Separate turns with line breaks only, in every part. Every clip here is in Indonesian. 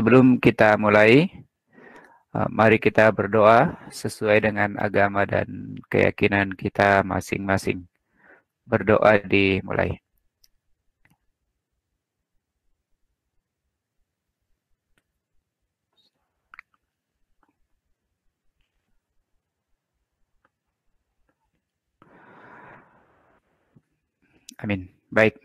sebelum kita mulai, uh, mari kita berdoa sesuai dengan agama dan keyakinan kita masing-masing. Berdoa dimulai. Amin. Baik.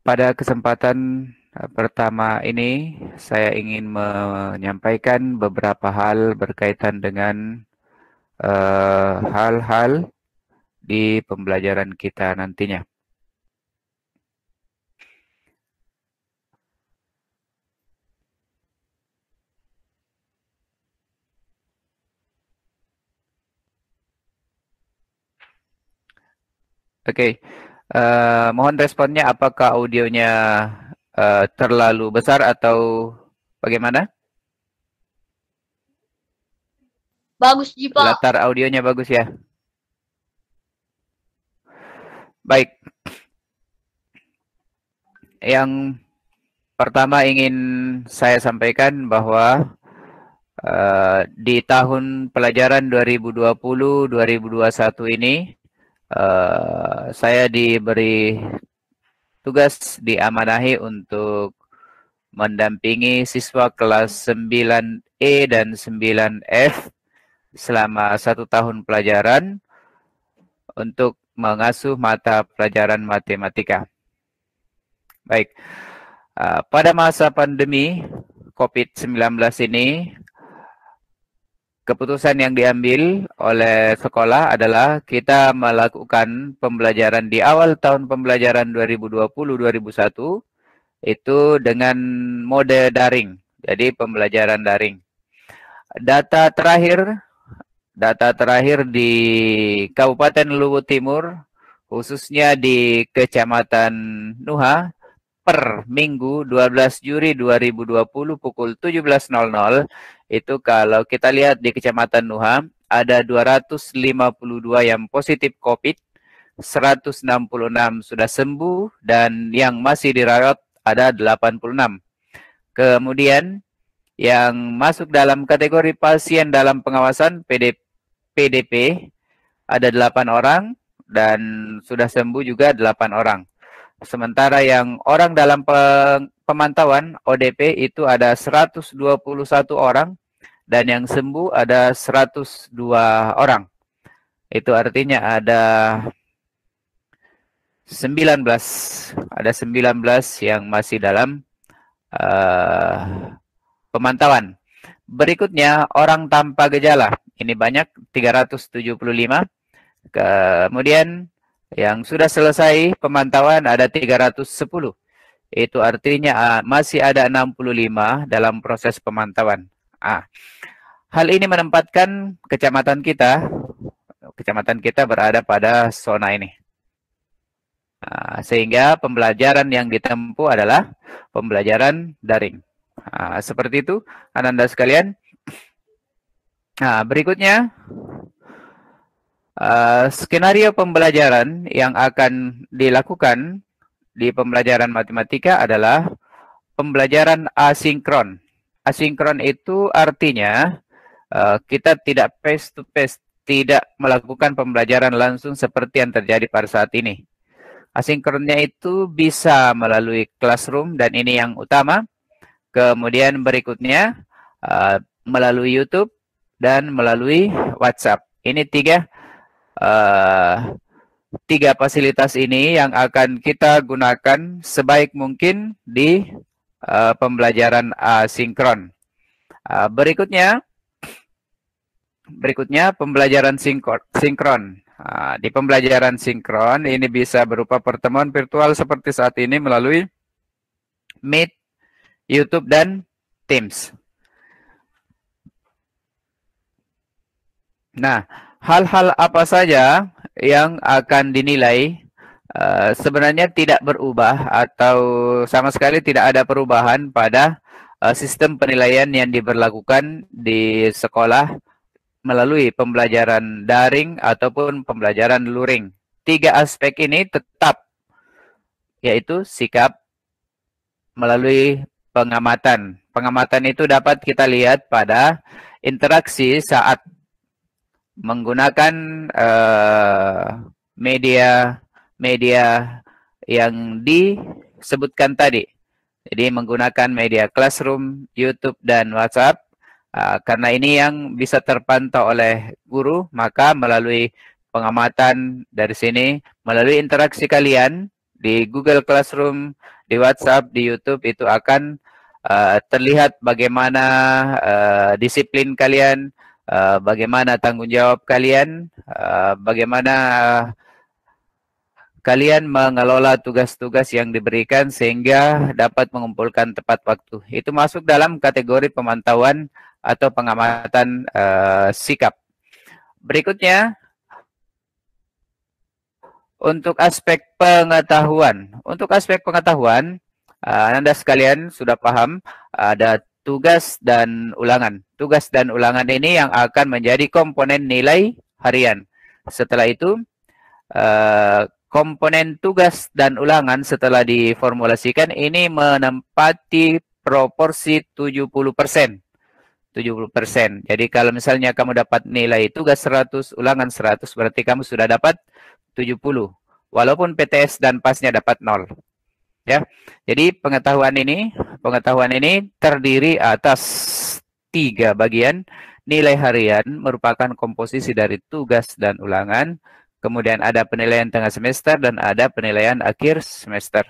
Pada kesempatan eh, pertama ini, saya ingin menyampaikan beberapa hal berkaitan dengan eh, hal-hal uh, di pembelajaran kita nantinya. Oke. Okay. Uh, mohon responnya apakah audionya uh, terlalu besar atau bagaimana?
Bagus, Jipa.
Latar audionya bagus ya. Baik. Yang pertama ingin saya sampaikan bahwa uh, di tahun pelajaran 2020-2021 ini uh, saya diberi tugas diamanahi untuk mendampingi siswa kelas 9E dan 9F selama satu tahun pelajaran untuk mengasuh mata pelajaran matematika. Baik, uh, pada masa pandemi COVID-19 ini, keputusan yang diambil oleh sekolah adalah kita melakukan pembelajaran di awal tahun pembelajaran 2020-2021 itu dengan mode daring. Jadi pembelajaran daring. Data terakhir data terakhir di Kabupaten Luwu Timur khususnya di Kecamatan Nuha per Minggu 12 Juli 2020 pukul 17.00 itu kalau kita lihat di Kecamatan Nuha ada 252 yang positif COVID, 166 sudah sembuh dan yang masih dirawat ada 86. Kemudian yang masuk dalam kategori pasien dalam pengawasan PD, PDP ada 8 orang dan sudah sembuh juga 8 orang. Sementara yang orang dalam pemantauan ODP itu ada 121 orang dan yang sembuh ada 102 orang. Itu artinya ada 19 ada 19 yang masih dalam uh, pemantauan. Berikutnya orang tanpa gejala. Ini banyak 375. Kemudian yang sudah selesai pemantauan ada 310. Itu artinya uh, masih ada 65 dalam proses pemantauan. Ah. Hal ini menempatkan kecamatan kita, kecamatan kita berada pada zona ini. Nah, sehingga pembelajaran yang ditempuh adalah pembelajaran daring. Seperti itu, Ananda sekalian. Nah, berikutnya Uh, skenario pembelajaran yang akan dilakukan di pembelajaran matematika adalah pembelajaran asinkron. Asinkron itu artinya uh, kita tidak face to face, tidak melakukan pembelajaran langsung seperti yang terjadi pada saat ini. Asinkronnya itu bisa melalui classroom dan ini yang utama. Kemudian berikutnya uh, melalui YouTube dan melalui WhatsApp. Ini tiga uh, tiga fasilitas ini yang akan kita gunakan sebaik mungkin di uh, pembelajaran asinkron. Uh, berikutnya, berikutnya pembelajaran sinkron. Uh, di pembelajaran sinkron ini bisa berupa pertemuan virtual seperti saat ini melalui Meet, YouTube, dan Teams. Nah, hal-hal apa saja yang akan dinilai uh, sebenarnya tidak berubah atau sama sekali tidak ada perubahan pada uh, sistem penilaian yang diberlakukan di sekolah melalui pembelajaran daring ataupun pembelajaran luring. Tiga aspek ini tetap yaitu sikap, melalui pengamatan. Pengamatan itu dapat kita lihat pada interaksi saat menggunakan uh, media media yang disebutkan tadi. Jadi menggunakan media Classroom, YouTube, dan WhatsApp. Uh, karena ini yang bisa terpantau oleh guru, maka melalui pengamatan dari sini, melalui interaksi kalian di Google Classroom, di WhatsApp, di YouTube, itu akan uh, terlihat bagaimana uh, disiplin kalian, uh, bagaimana tanggung jawab kalian, uh, bagaimana kalian mengelola tugas-tugas yang diberikan sehingga dapat mengumpulkan tepat waktu. Itu masuk dalam kategori pemantauan atau pengamatan uh, sikap. Berikutnya, untuk aspek pengetahuan. Untuk aspek pengetahuan, uh, Anda sekalian sudah paham ada tugas dan ulangan. Tugas dan ulangan ini yang akan menjadi komponen nilai harian. Setelah itu, uh, komponen tugas dan ulangan setelah diformulasikan ini menempati proporsi 70%. 70%. Jadi kalau misalnya kamu dapat nilai tugas 100, ulangan 100, berarti kamu sudah dapat 70. Walaupun PTS dan pasnya dapat 0. Ya. Jadi pengetahuan ini, pengetahuan ini terdiri atas tiga bagian. Nilai harian merupakan komposisi dari tugas dan ulangan kemudian ada penilaian tengah semester dan ada penilaian akhir semester.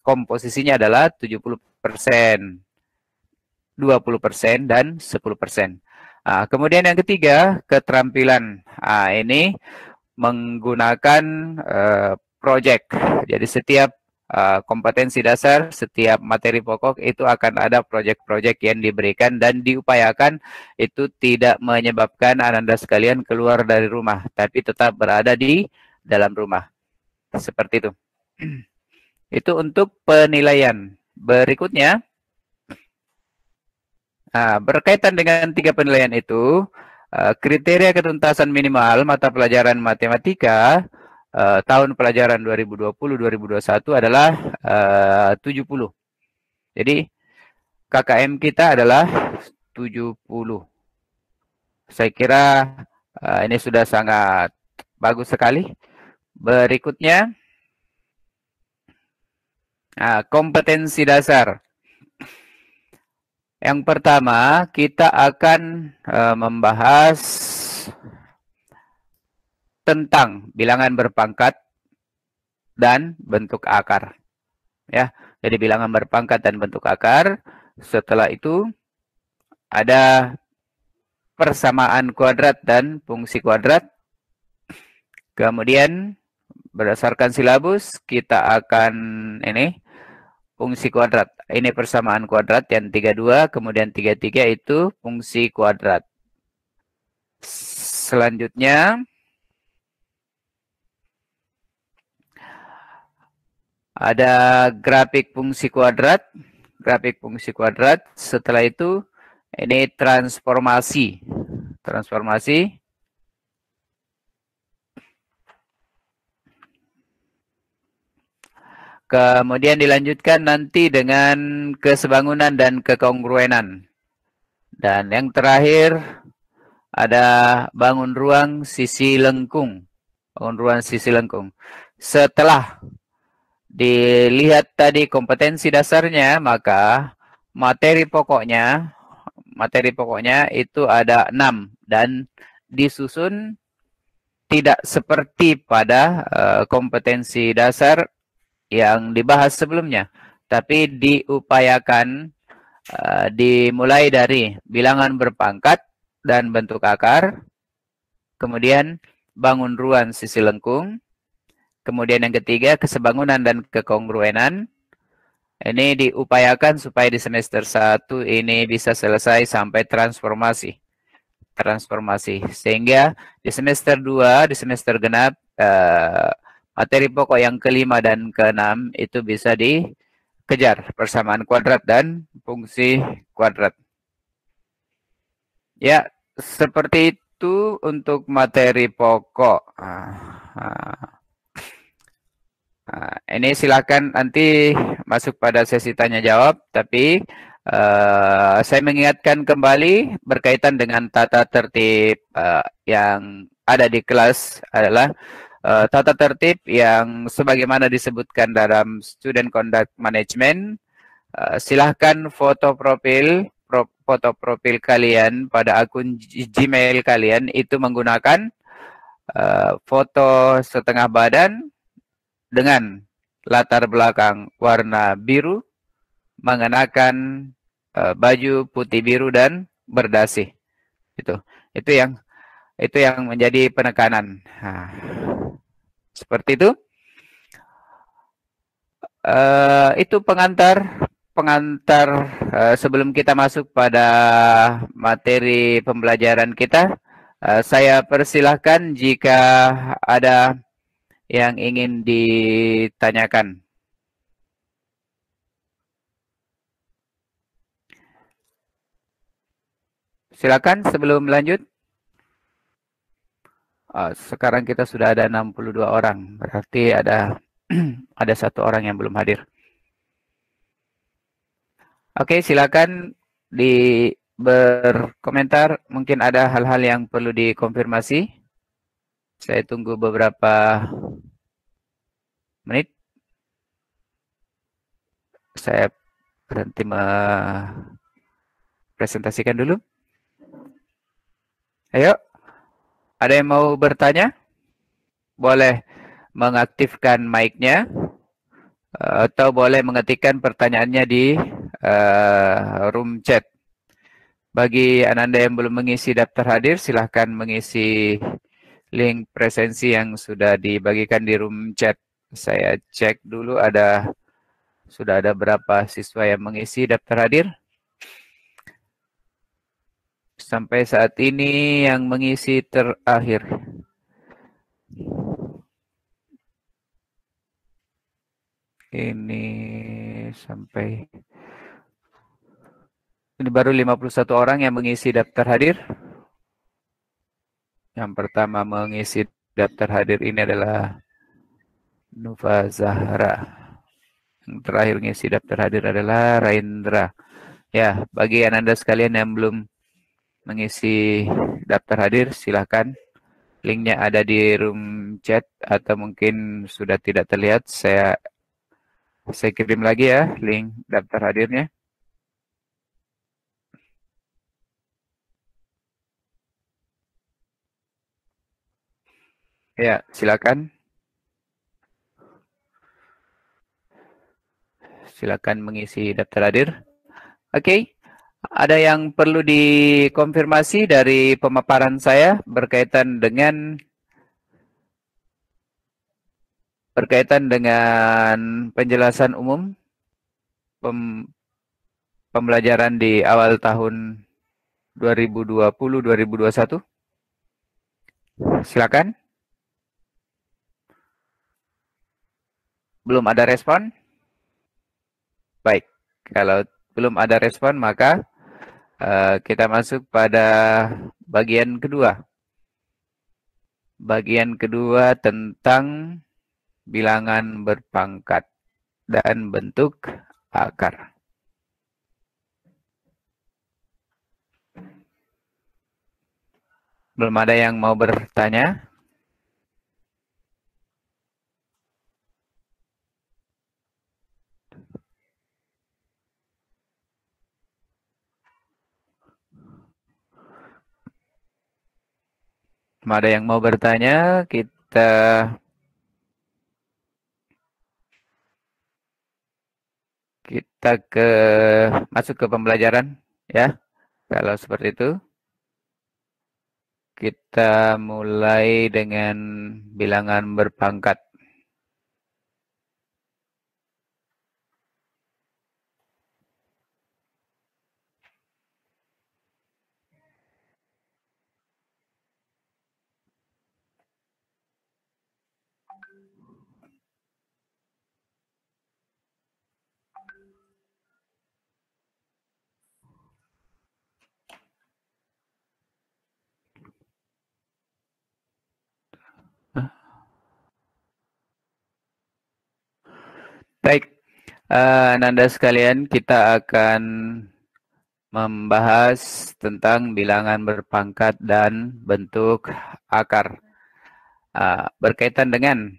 Komposisinya adalah 70%, 20% dan 10%. Nah, kemudian yang ketiga, keterampilan. Nah, ini menggunakan uh, project. Jadi setiap uh, kompetensi dasar, setiap materi pokok itu akan ada proyek-proyek yang diberikan dan diupayakan itu tidak menyebabkan Anda sekalian keluar dari rumah, tapi tetap berada di dalam rumah. Seperti itu. itu untuk penilaian. Berikutnya, nah, berkaitan dengan tiga penilaian itu, uh, kriteria ketuntasan minimal mata pelajaran matematika uh, tahun pelajaran 2020-2021 adalah eh, uh, 70. Jadi KKM kita adalah 70. Saya kira uh, ini sudah sangat bagus sekali. Berikutnya, nah, kompetensi dasar. Yang pertama, kita akan uh, membahas tentang bilangan berpangkat dan bentuk akar. Ya, jadi bilangan berpangkat dan bentuk akar. Setelah itu ada persamaan kuadrat dan fungsi kuadrat. Kemudian berdasarkan silabus kita akan ini fungsi kuadrat. Ini persamaan kuadrat yang 32, kemudian 33 itu fungsi kuadrat. Selanjutnya Ada grafik fungsi kuadrat, grafik fungsi kuadrat. Setelah itu ini transformasi. Transformasi. Kemudian dilanjutkan nanti dengan kesebangunan dan kekongruenan. Dan yang terakhir ada bangun ruang sisi lengkung. Bangun ruang sisi lengkung. Setelah dilihat tadi kompetensi dasarnya, maka materi pokoknya materi pokoknya itu ada enam dan disusun tidak seperti pada uh, kompetensi dasar yang dibahas sebelumnya, tapi diupayakan uh, dimulai dari bilangan berpangkat dan bentuk akar, kemudian bangun ruang sisi lengkung, Kemudian yang ketiga, kesebangunan dan kekongruenan. Ini diupayakan supaya di semester 1 ini bisa selesai sampai transformasi. Transformasi. Sehingga di semester 2, di semester genap, uh, materi pokok yang kelima dan keenam itu bisa dikejar. Persamaan kuadrat dan fungsi kuadrat. Ya, seperti itu untuk materi pokok. Uh, uh. Nah, ini silakan nanti masuk pada sesi tanya jawab, tapi uh, saya mengingatkan kembali berkaitan dengan tata tertib uh, yang ada di kelas adalah uh, tata tertib yang sebagaimana disebutkan dalam Student Conduct Management. Uh, silahkan foto profil pro, foto profil kalian pada akun Gmail kalian itu menggunakan uh, foto setengah badan dengan latar belakang warna biru, mengenakan uh, baju putih biru dan berdasi. Itu, itu yang itu yang menjadi penekanan. Nah, seperti itu. Uh, itu pengantar pengantar uh, sebelum kita masuk pada materi pembelajaran kita. Uh, saya persilahkan jika ada yang ingin ditanyakan? Silakan sebelum lanjut. Oh, sekarang kita sudah ada 62 orang, berarti ada ada satu orang yang belum hadir. Oke, silakan di berkomentar. Mungkin ada hal-hal yang perlu dikonfirmasi. Saya tunggu beberapa menit. Saya berhenti presentasikan dulu. Ayo, ada yang mau bertanya? Boleh mengaktifkan mic-nya atau boleh mengetikkan pertanyaannya di uh, room chat. Bagi Ananda yang belum mengisi daftar hadir, silahkan mengisi link presensi yang sudah dibagikan di room chat. Saya cek dulu ada sudah ada berapa siswa yang mengisi daftar hadir. Sampai saat ini yang mengisi terakhir. Ini sampai ini baru 51 orang yang mengisi daftar hadir. Yang pertama mengisi daftar hadir ini adalah Nufa Zahra. Yang terakhir mengisi daftar hadir adalah Raindra. Ya, bagi Anda sekalian yang belum mengisi daftar hadir, silahkan. Linknya ada di room chat atau mungkin sudah tidak terlihat. Saya saya kirim lagi ya link daftar hadirnya. Ya, silakan. Silakan mengisi daftar hadir. Oke. Okay. Ada yang perlu dikonfirmasi dari pemaparan saya berkaitan dengan berkaitan dengan penjelasan umum pem, pembelajaran di awal tahun 2020-2021? Silakan. Belum ada respon? Baik, kalau belum ada respon maka uh, kita masuk pada bagian kedua. Bagian kedua tentang bilangan berpangkat dan bentuk akar. Belum ada yang mau bertanya? Ada yang mau bertanya, kita kita ke masuk ke pembelajaran ya. Kalau seperti itu kita mulai dengan bilangan berpangkat. Baik, uh, Nanda sekalian, kita akan membahas tentang bilangan berpangkat dan bentuk akar. Uh, berkaitan dengan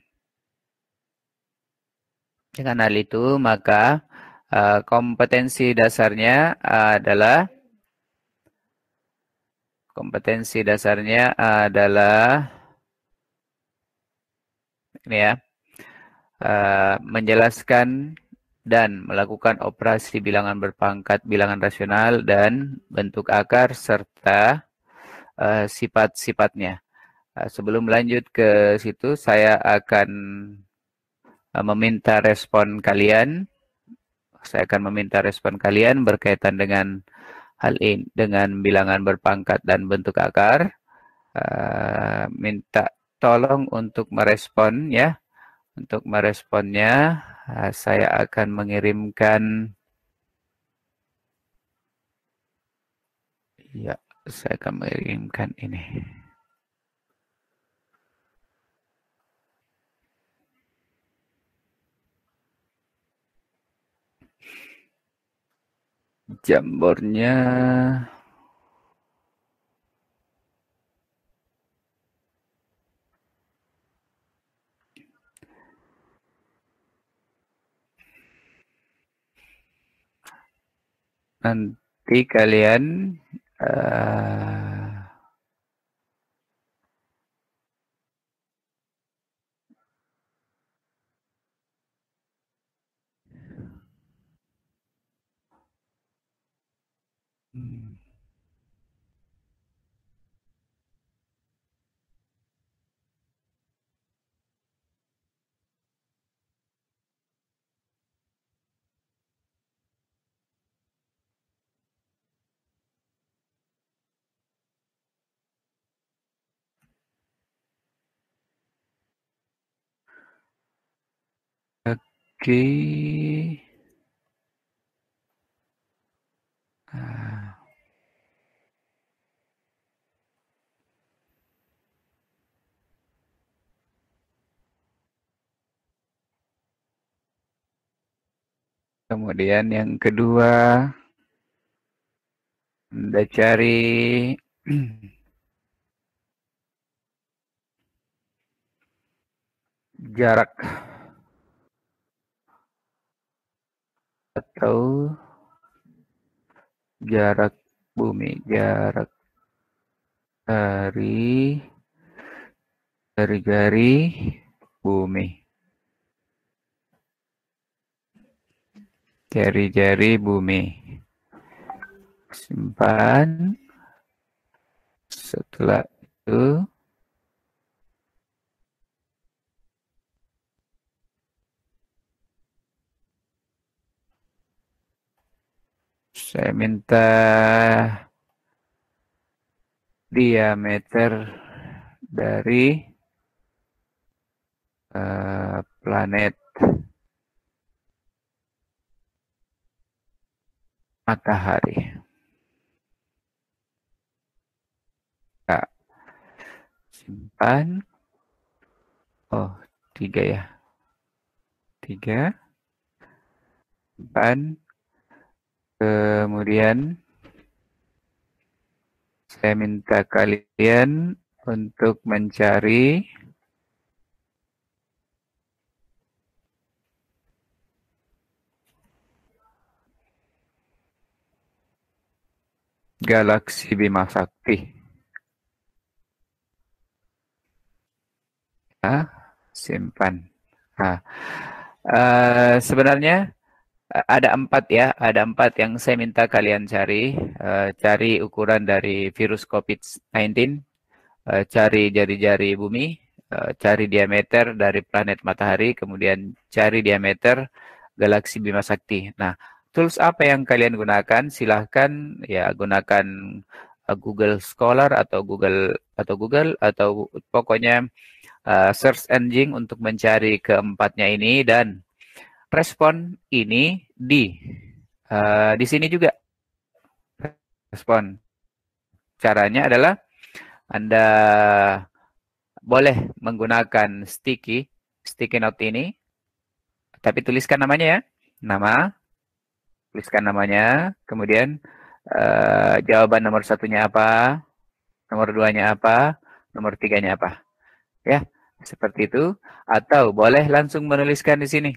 dengan hal itu, maka uh, kompetensi dasarnya adalah kompetensi dasarnya adalah ini ya uh, menjelaskan dan melakukan operasi bilangan berpangkat bilangan rasional dan bentuk akar serta uh, sifat-sifatnya. Uh, sebelum lanjut ke situ, saya akan uh, meminta respon kalian. Saya akan meminta respon kalian berkaitan dengan hal ini, dengan bilangan berpangkat dan bentuk akar. Uh, minta tolong untuk merespon ya untuk meresponnya, eh, saya akan mengirimkan Ya, saya akan mengirimkan ini. Jambornya nanti kalian uh, Oke. Ah. Kemudian yang kedua, Anda cari jarak atau jarak bumi, jarak dari jari-jari bumi. Jari-jari bumi. Simpan. Setelah itu Saya minta diameter dari uh, planet matahari. Nah, simpan. Oh, tiga ya. Tiga. Simpan. Kemudian saya minta kalian untuk mencari galaksi Bima Sakti. Nah, simpan. Nah, uh, sebenarnya ada empat ya, ada empat yang saya minta kalian cari. Uh, cari ukuran dari virus COVID-19, uh, eh, cari jari-jari bumi, cari diameter dari planet matahari, kemudian cari diameter galaksi Bima Sakti. Nah, tools apa yang kalian gunakan? Silahkan ya gunakan Google Scholar atau Google atau Google atau pokoknya search engine untuk mencari keempatnya ini dan respon ini di uh, di sini juga respon. Caranya adalah Anda boleh menggunakan sticky sticky note ini Tapi tuliskan namanya ya. Nama. Tuliskan namanya. Kemudian uh, jawaban nomor satunya apa. Nomor duanya apa. Nomor tiganya apa. Ya, seperti itu. Atau boleh langsung menuliskan di sini.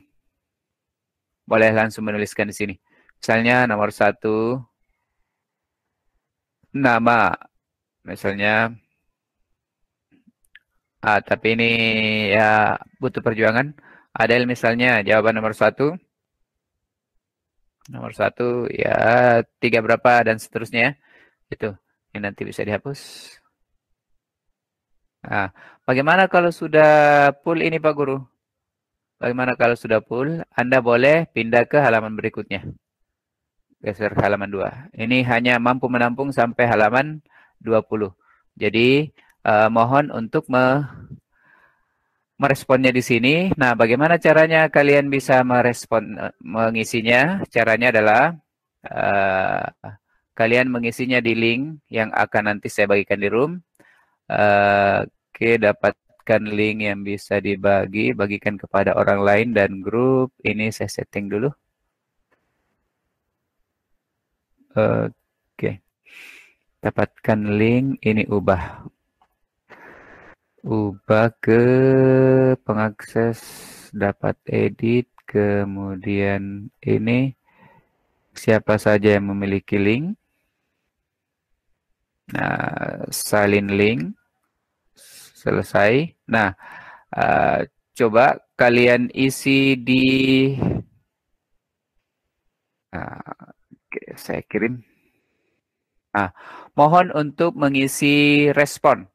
Boleh langsung menuliskan di sini. Misalnya nomor satu. Nama. Misalnya Ah, tapi ini ya butuh perjuangan. Adel misalnya jawaban nomor satu. Nomor satu ya tiga berapa dan seterusnya. Itu ini nanti bisa dihapus. Nah, bagaimana kalau sudah full ini Pak Guru? Bagaimana kalau sudah full? Anda boleh pindah ke halaman berikutnya. Geser halaman 2. Ini hanya mampu menampung sampai halaman 20. Jadi uh, mohon untuk me meresponnya di sini. Nah, bagaimana caranya kalian bisa merespon uh, mengisinya? Caranya adalah uh, kalian mengisinya di link yang akan nanti saya bagikan di room. Uh, Oke, okay, dapatkan link yang bisa dibagi, bagikan kepada orang lain dan grup. Ini saya setting dulu. Oke. Okay. Dapatkan link, ini ubah ubah ke pengakses dapat edit kemudian ini siapa saja yang memiliki link nah salin link selesai nah uh, coba kalian isi di uh, saya kirim nah mohon untuk mengisi respon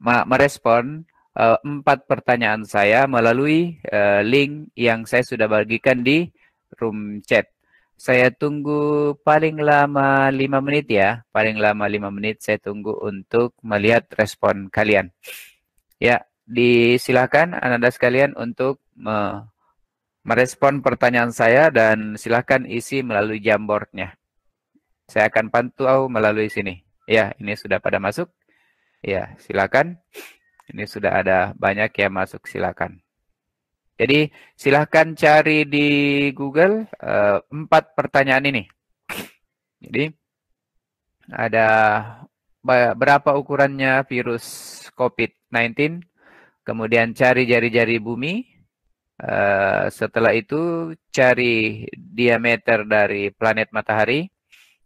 merespon uh, empat pertanyaan saya melalui uh, link yang saya sudah bagikan di room chat. Saya tunggu paling lama lima menit ya, paling lama lima menit saya tunggu untuk melihat respon kalian. Ya, disilakan anda sekalian untuk me merespon pertanyaan saya dan silakan isi melalui jamboardnya. Saya akan pantau melalui sini. Ya, ini sudah pada masuk. Ya, silakan. Ini sudah ada banyak yang masuk, silakan. Jadi silahkan cari di Google uh, empat pertanyaan ini. Jadi ada berapa ukurannya virus COVID-19, kemudian cari jari-jari bumi, uh, setelah itu cari diameter dari planet matahari,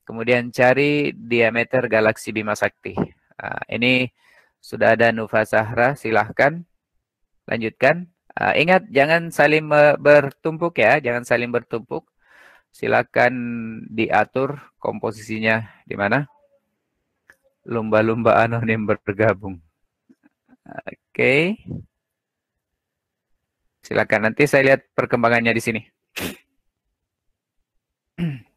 kemudian cari diameter galaksi Bima Sakti. Nah, ini sudah ada Nufa Sahra, silahkan lanjutkan. Uh, ingat jangan saling bertumpuk ya, jangan saling bertumpuk. Silakan diatur komposisinya di mana. Lumba-lumba anonim bergabung. Oke. Silakan nanti saya lihat perkembangannya di sini.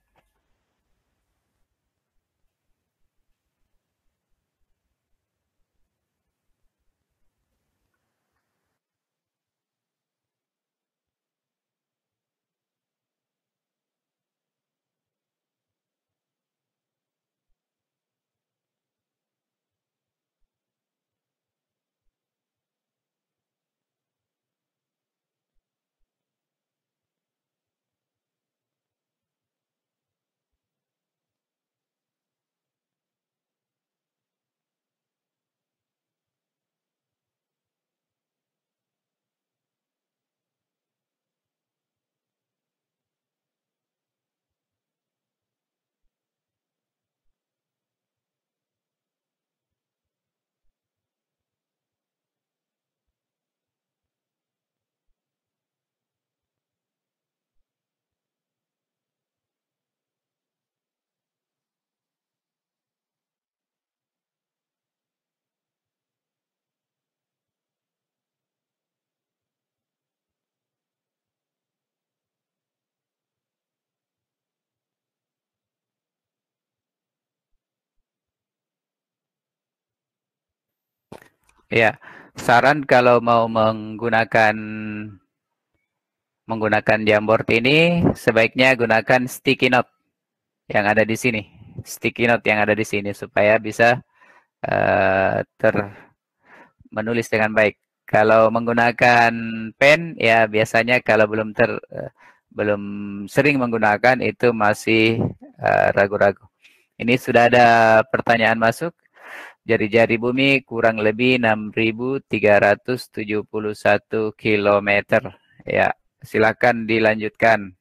Ya, saran kalau mau menggunakan menggunakan Jamboard ini sebaiknya gunakan sticky note yang ada di sini. Sticky note yang ada di sini supaya bisa uh, ter menulis dengan baik. Kalau menggunakan pen ya biasanya kalau belum ter uh, belum sering menggunakan itu masih eh, ragu-ragu. Uh, Ini sudah ada pertanyaan masuk jari-jari bumi kurang lebih 6.371 km. Ya, silakan dilanjutkan.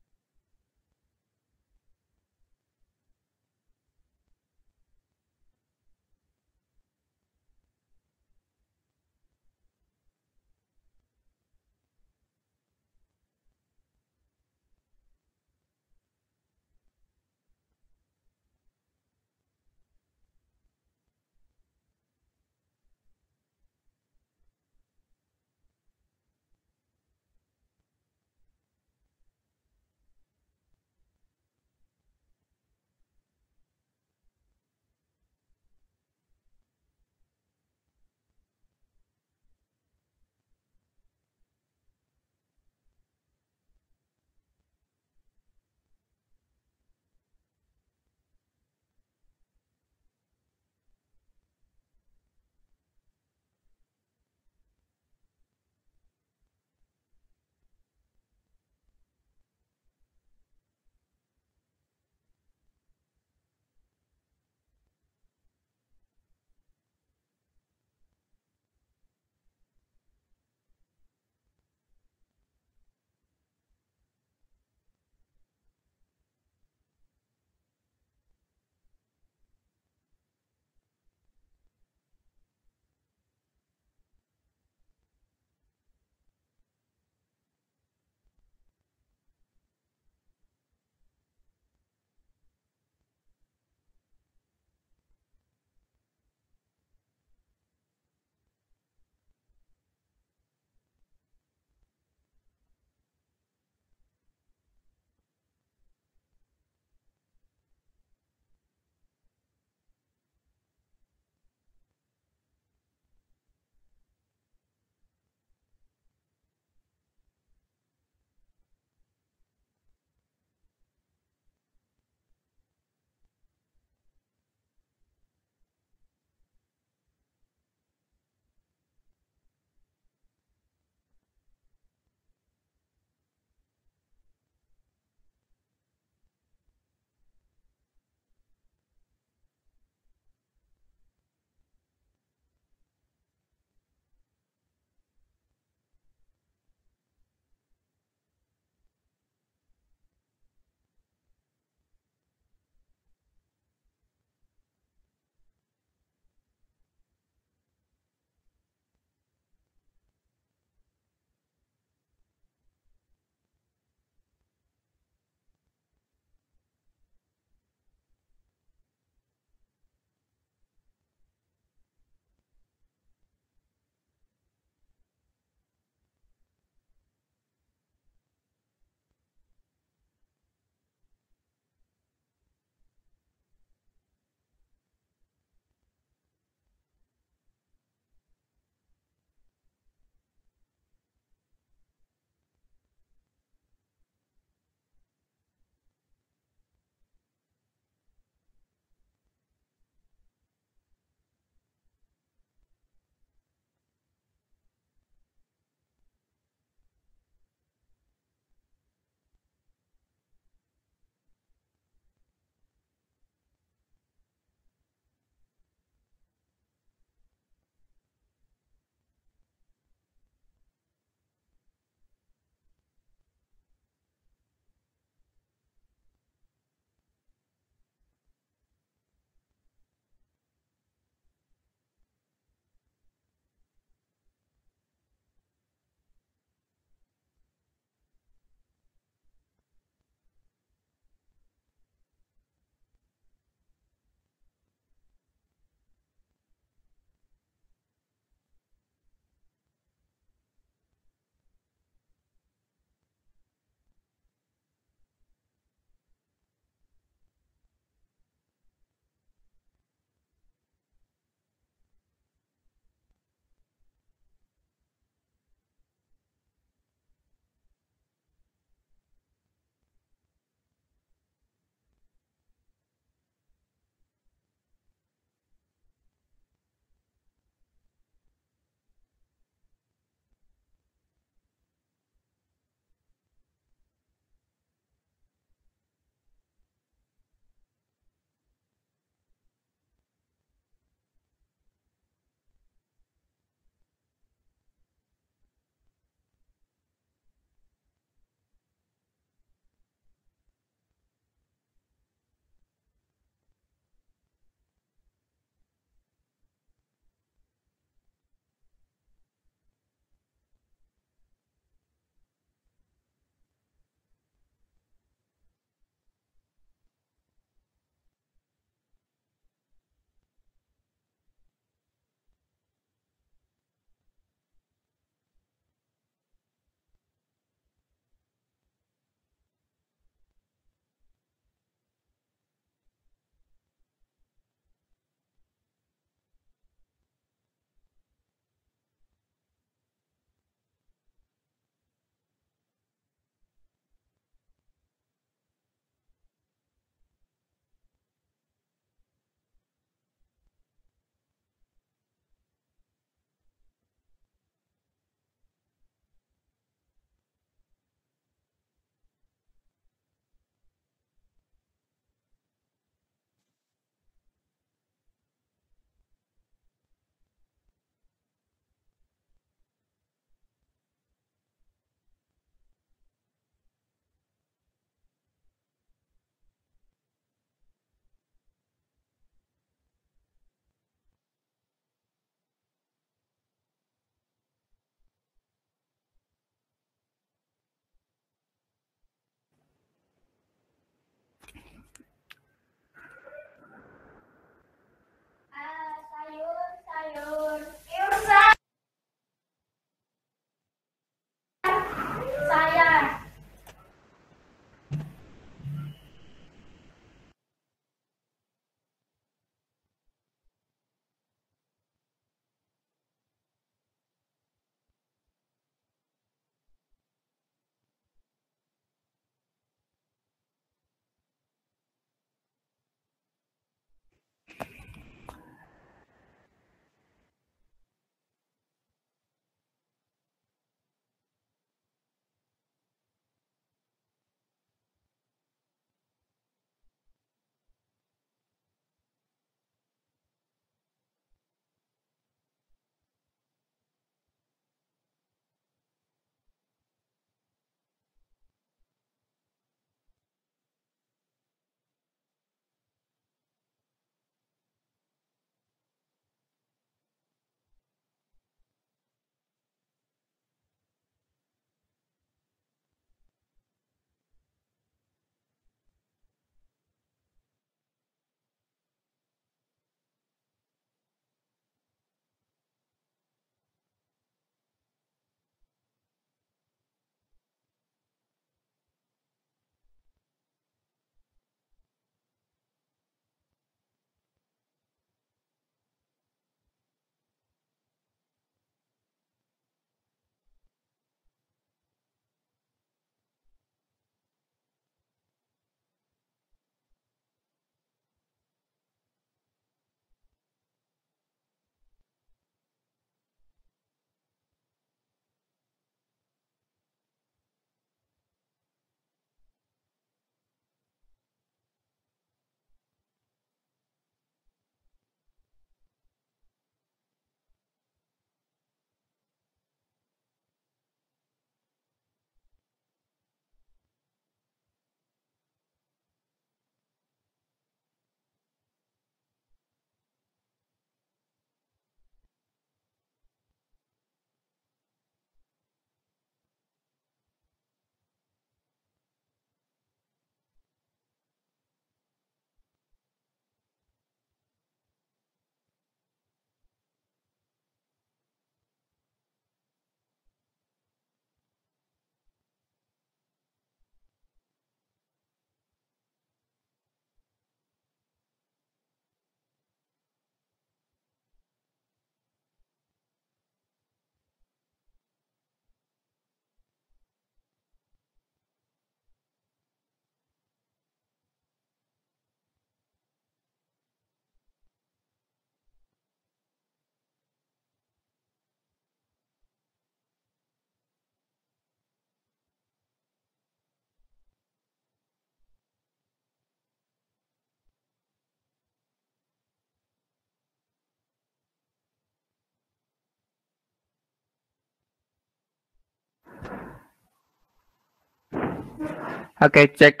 Oke, cek.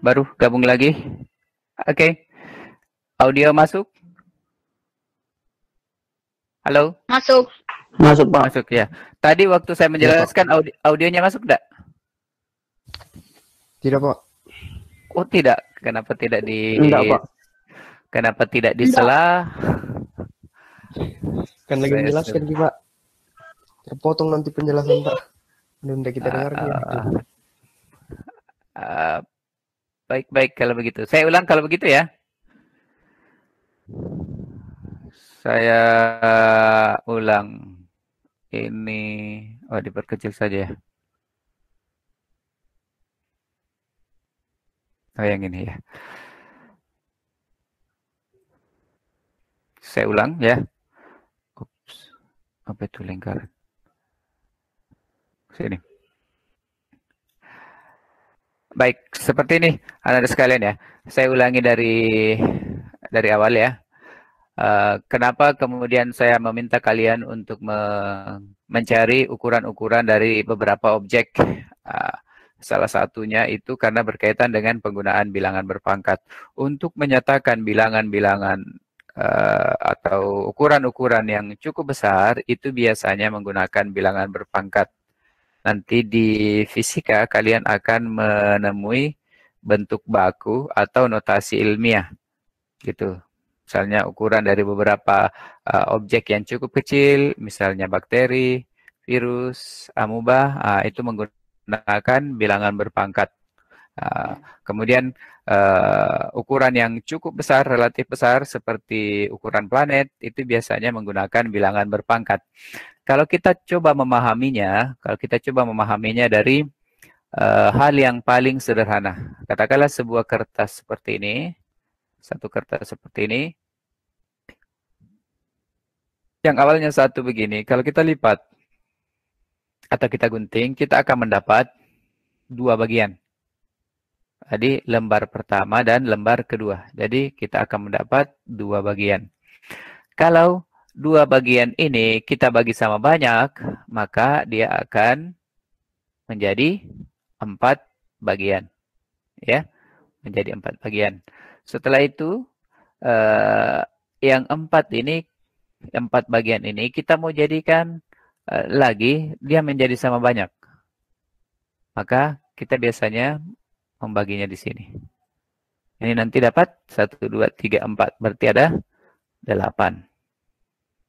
Baru gabung lagi. Oke. Audio masuk? Halo?
Masuk.
Masuk Pak.
Masuk ya. Tadi waktu saya menjelaskan audi audionya masuk enggak?
Tidak, Pak.
Oh, tidak. Kenapa tidak di
Enggak, Pak.
Kenapa tidak disela?
Kan lagi menjelaskan, Pak. Terpotong nanti penjelasan, Pak. Nanti kita dengar ya.
Ah, Baik-baik kalau begitu. Saya ulang kalau begitu ya. Saya ulang. Ini, oh diperkecil saja ya. Oh yang ini ya. Saya ulang ya. Ups. Apa itu lingkaran? Sini. Baik, seperti ini anak-anak sekalian ya. Saya ulangi dari dari awal ya. Uh, kenapa kemudian saya meminta kalian untuk me mencari ukuran-ukuran dari beberapa objek? Uh, salah satunya itu karena berkaitan dengan penggunaan bilangan berpangkat. Untuk menyatakan bilangan-bilangan uh, atau ukuran-ukuran yang cukup besar, itu biasanya menggunakan bilangan berpangkat nanti di fisika kalian akan menemui bentuk baku atau notasi ilmiah gitu. Misalnya ukuran dari beberapa uh, objek yang cukup kecil misalnya bakteri virus amuba uh, itu menggunakan bilangan berpangkat. Uh, kemudian uh, ukuran yang cukup besar relatif besar seperti ukuran planet itu biasanya menggunakan bilangan berpangkat kalau kita coba memahaminya, kalau kita coba memahaminya dari uh, hal yang paling sederhana. Katakanlah sebuah kertas seperti ini, satu kertas seperti ini. Yang awalnya satu begini, kalau kita lipat atau kita gunting, kita akan mendapat dua bagian. Jadi lembar pertama dan lembar kedua. Jadi kita akan mendapat dua bagian. Kalau dua bagian ini kita bagi sama banyak, maka dia akan menjadi empat bagian. Ya, menjadi empat bagian. Setelah itu, eh, yang empat ini, empat bagian ini kita mau jadikan eh, lagi, dia menjadi sama banyak. Maka kita biasanya membaginya di sini. Ini nanti dapat satu dua tiga empat berarti ada delapan.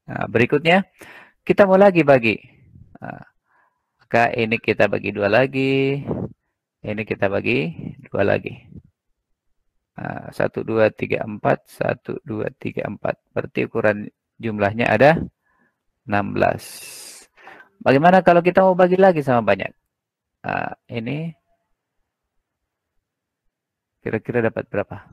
Nah, berikutnya kita mau lagi bagi. Nah, maka ini kita bagi dua lagi. Ini kita bagi dua lagi. Nah, satu, dua, tiga, empat. Satu, dua, tiga, empat. Berarti ukuran jumlahnya ada 16. Bagaimana kalau kita mau bagi lagi sama banyak? Nah, ini kira-kira dapat berapa?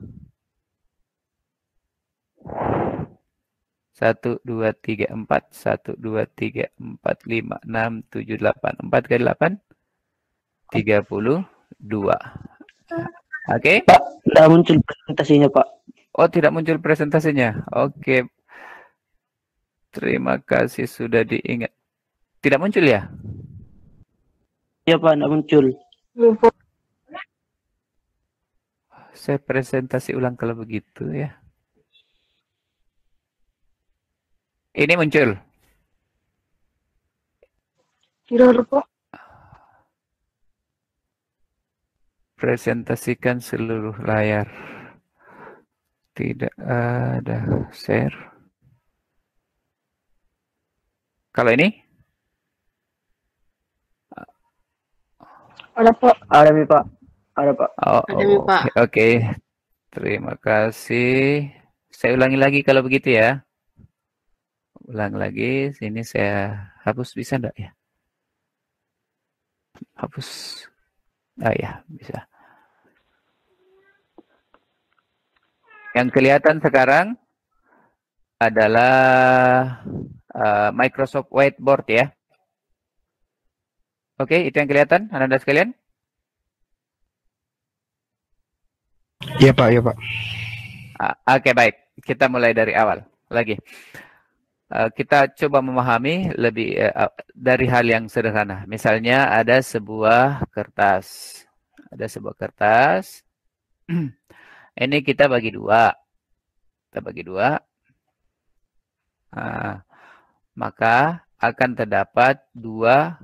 Satu, dua, tiga, empat. Satu, dua, tiga, empat, lima, enam, tujuh, delapan. Empat kali delapan. Tiga puluh dua. Oke.
Pak, tidak muncul presentasinya Pak.
Oh, tidak muncul presentasinya. Oke. Terima kasih sudah diingat. Tidak muncul ya?
Iya Pak, tidak muncul.
Saya presentasi ulang kalau begitu ya. Ini muncul.
Tidak Pak.
Presentasikan seluruh layar. Tidak ada share. Kalau ini?
Ada Pak.
Ada Mi Pak. Ada Pak.
Oh,
Ada
oh,
Pak.
Oke, oke. Terima kasih. Saya ulangi lagi kalau begitu ya. Ulang lagi. Sini saya hapus bisa enggak ya? Hapus. Ah ya, bisa. Yang kelihatan sekarang adalah uh, Microsoft Whiteboard ya. Oke, itu yang kelihatan, Anda sekalian?
Iya, Pak, iya, Pak.
Ah, Oke baik, kita mulai dari awal lagi. Eh, kita coba memahami lebih eh, dari hal yang sederhana. Misalnya ada sebuah kertas. ada sebuah kertas. Ini kita bagi dua. Kita bagi dua. Nah, maka akan terdapat dua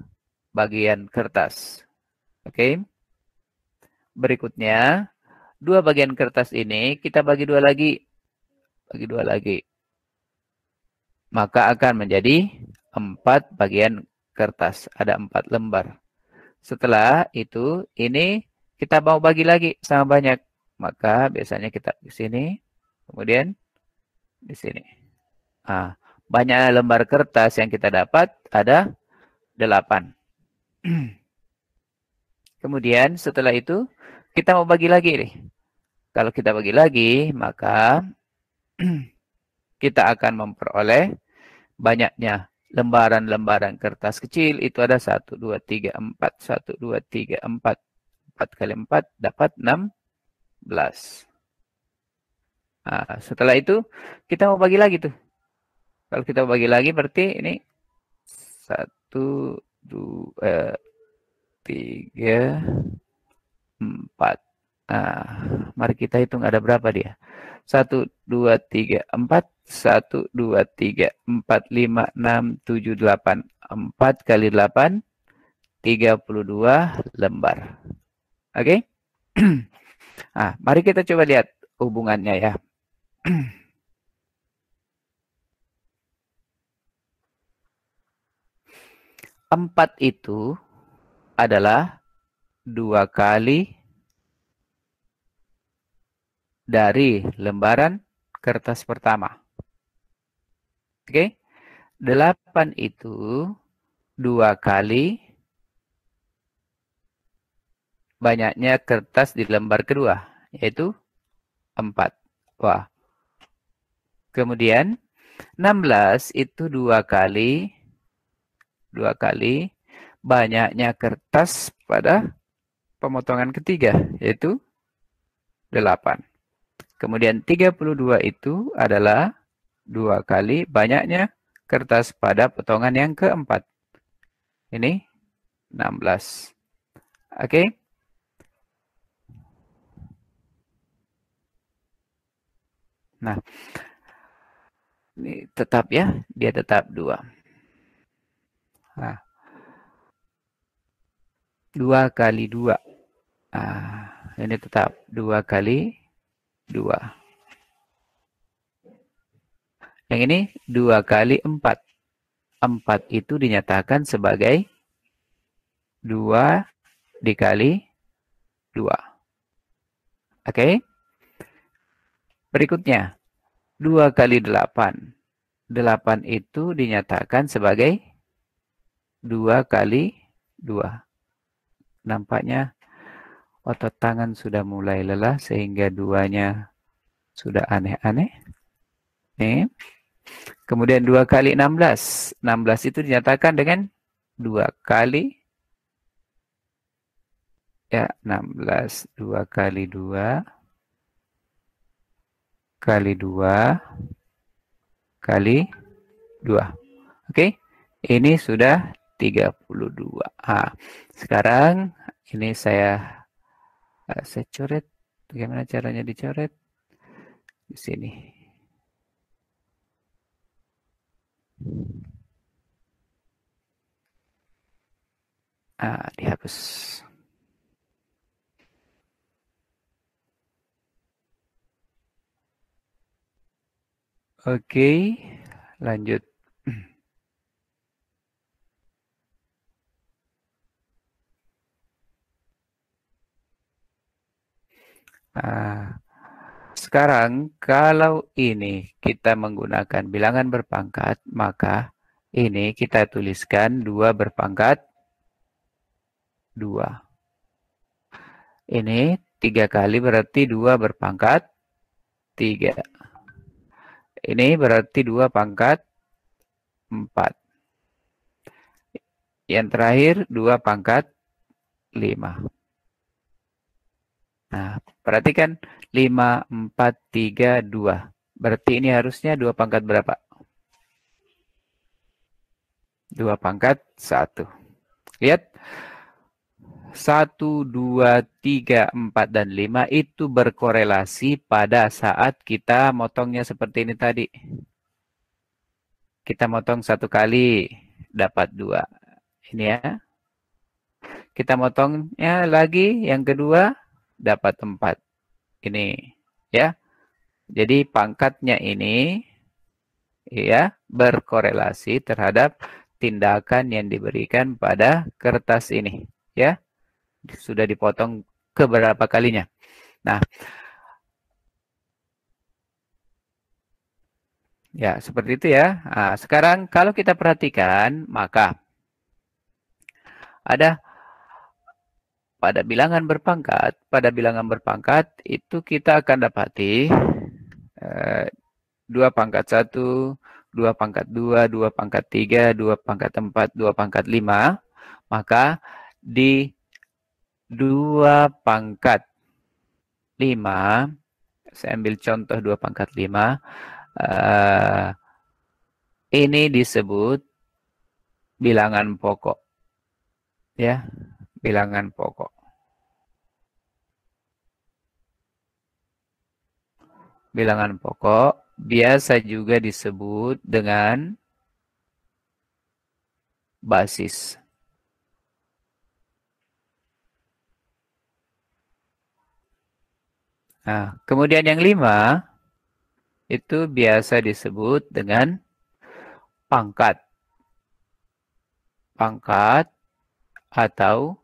bagian kertas. Oke. Berikutnya, dua bagian kertas ini kita bagi dua lagi. Bagi dua lagi. Maka akan menjadi empat bagian kertas. Ada empat lembar. Setelah itu, ini kita mau bagi lagi sama banyak. Maka biasanya kita di sini, kemudian di sini. Nah, banyak lembar kertas yang kita dapat ada delapan. Kemudian setelah itu kita mau bagi lagi nih. Kalau kita bagi lagi, maka kita akan memperoleh banyaknya lembaran-lembaran kertas kecil. Itu ada 1, 2, 3, 4. 1, 2, 3, 4. 4 kali 4 dapat 16. Nah, setelah itu kita mau bagi lagi tuh. Kalau kita bagi lagi berarti ini 1, 2, tiga, empat. Nah, mari kita hitung ada berapa dia. Satu, dua, tiga, empat. Satu, dua, tiga, empat, lima, enam, tujuh, delapan. Empat kali delapan, tiga puluh dua lembar. Oke? Okay? nah, mari kita coba lihat hubungannya ya. Empat itu adalah dua kali dari lembaran kertas pertama. Oke. Delapan itu dua kali banyaknya kertas di lembar kedua, yaitu empat. Wah. Kemudian 16 itu dua kali dua kali banyaknya kertas pada pemotongan ketiga, yaitu 8. Kemudian 32 itu adalah dua kali banyaknya kertas pada potongan yang keempat. Ini 16. Oke. Okay? Nah, ini tetap ya, dia tetap dua. Nah, dua kali dua. Ah, ini tetap dua kali dua. Yang ini dua kali empat. Empat itu dinyatakan sebagai dua dikali dua. Oke. Okay? Berikutnya, dua kali delapan. Delapan itu dinyatakan sebagai dua kali dua nampaknya otot tangan sudah mulai lelah sehingga duanya sudah aneh-aneh. Nih. Kemudian dua kali 16. 16 itu dinyatakan dengan dua kali ya 16 dua kali dua kali dua kali dua. Oke. Ini sudah 32. Ah, sekarang ini saya uh, saya coret. Bagaimana caranya dicoret? Di sini. Ah, dihapus. Oke, lanjut. Nah, sekarang kalau ini kita menggunakan bilangan berpangkat, maka ini kita tuliskan 2 berpangkat 2. Ini 3 kali berarti 2 berpangkat 3. Ini berarti 2 pangkat 4. Yang terakhir 2 pangkat 5. Nah, perhatikan 5, 4, 3, 2. Berarti ini harusnya 2 pangkat berapa? 2 pangkat 1. Lihat. 1, 2, 3, 4, dan 5 itu berkorelasi pada saat kita motongnya seperti ini tadi. Kita motong satu kali, dapat dua. Ini ya. Kita motongnya lagi, yang kedua, dapat empat. Ini, ya. Jadi pangkatnya ini, ya, berkorelasi terhadap tindakan yang diberikan pada kertas ini, ya. Sudah dipotong keberapa kalinya. Nah, Ya, seperti itu ya. Nah, sekarang kalau kita perhatikan, maka ada pada bilangan berpangkat, pada bilangan berpangkat itu kita akan dapati eh, dua pangkat satu, dua pangkat dua, dua pangkat tiga, dua pangkat empat, dua pangkat lima. Maka di dua pangkat lima, saya ambil contoh dua pangkat lima, Uh, ini disebut bilangan pokok. Ya, bilangan pokok. Bilangan pokok biasa juga disebut dengan basis. Nah, kemudian yang lima, itu biasa disebut dengan pangkat. Pangkat atau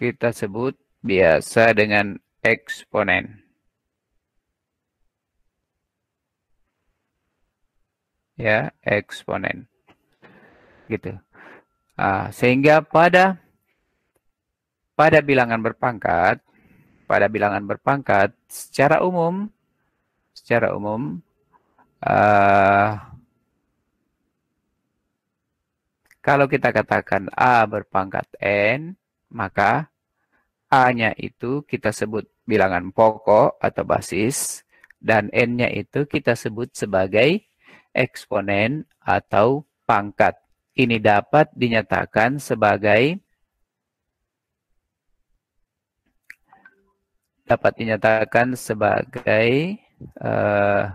kita sebut biasa dengan eksponen. Ya, eksponen. Gitu. Nah, sehingga pada pada bilangan berpangkat pada bilangan berpangkat secara umum secara umum uh, kalau kita katakan A berpangkat N maka A-nya itu kita sebut bilangan pokok atau basis dan N-nya itu kita sebut sebagai eksponen atau pangkat. Ini dapat dinyatakan sebagai dapat dinyatakan sebagai uh,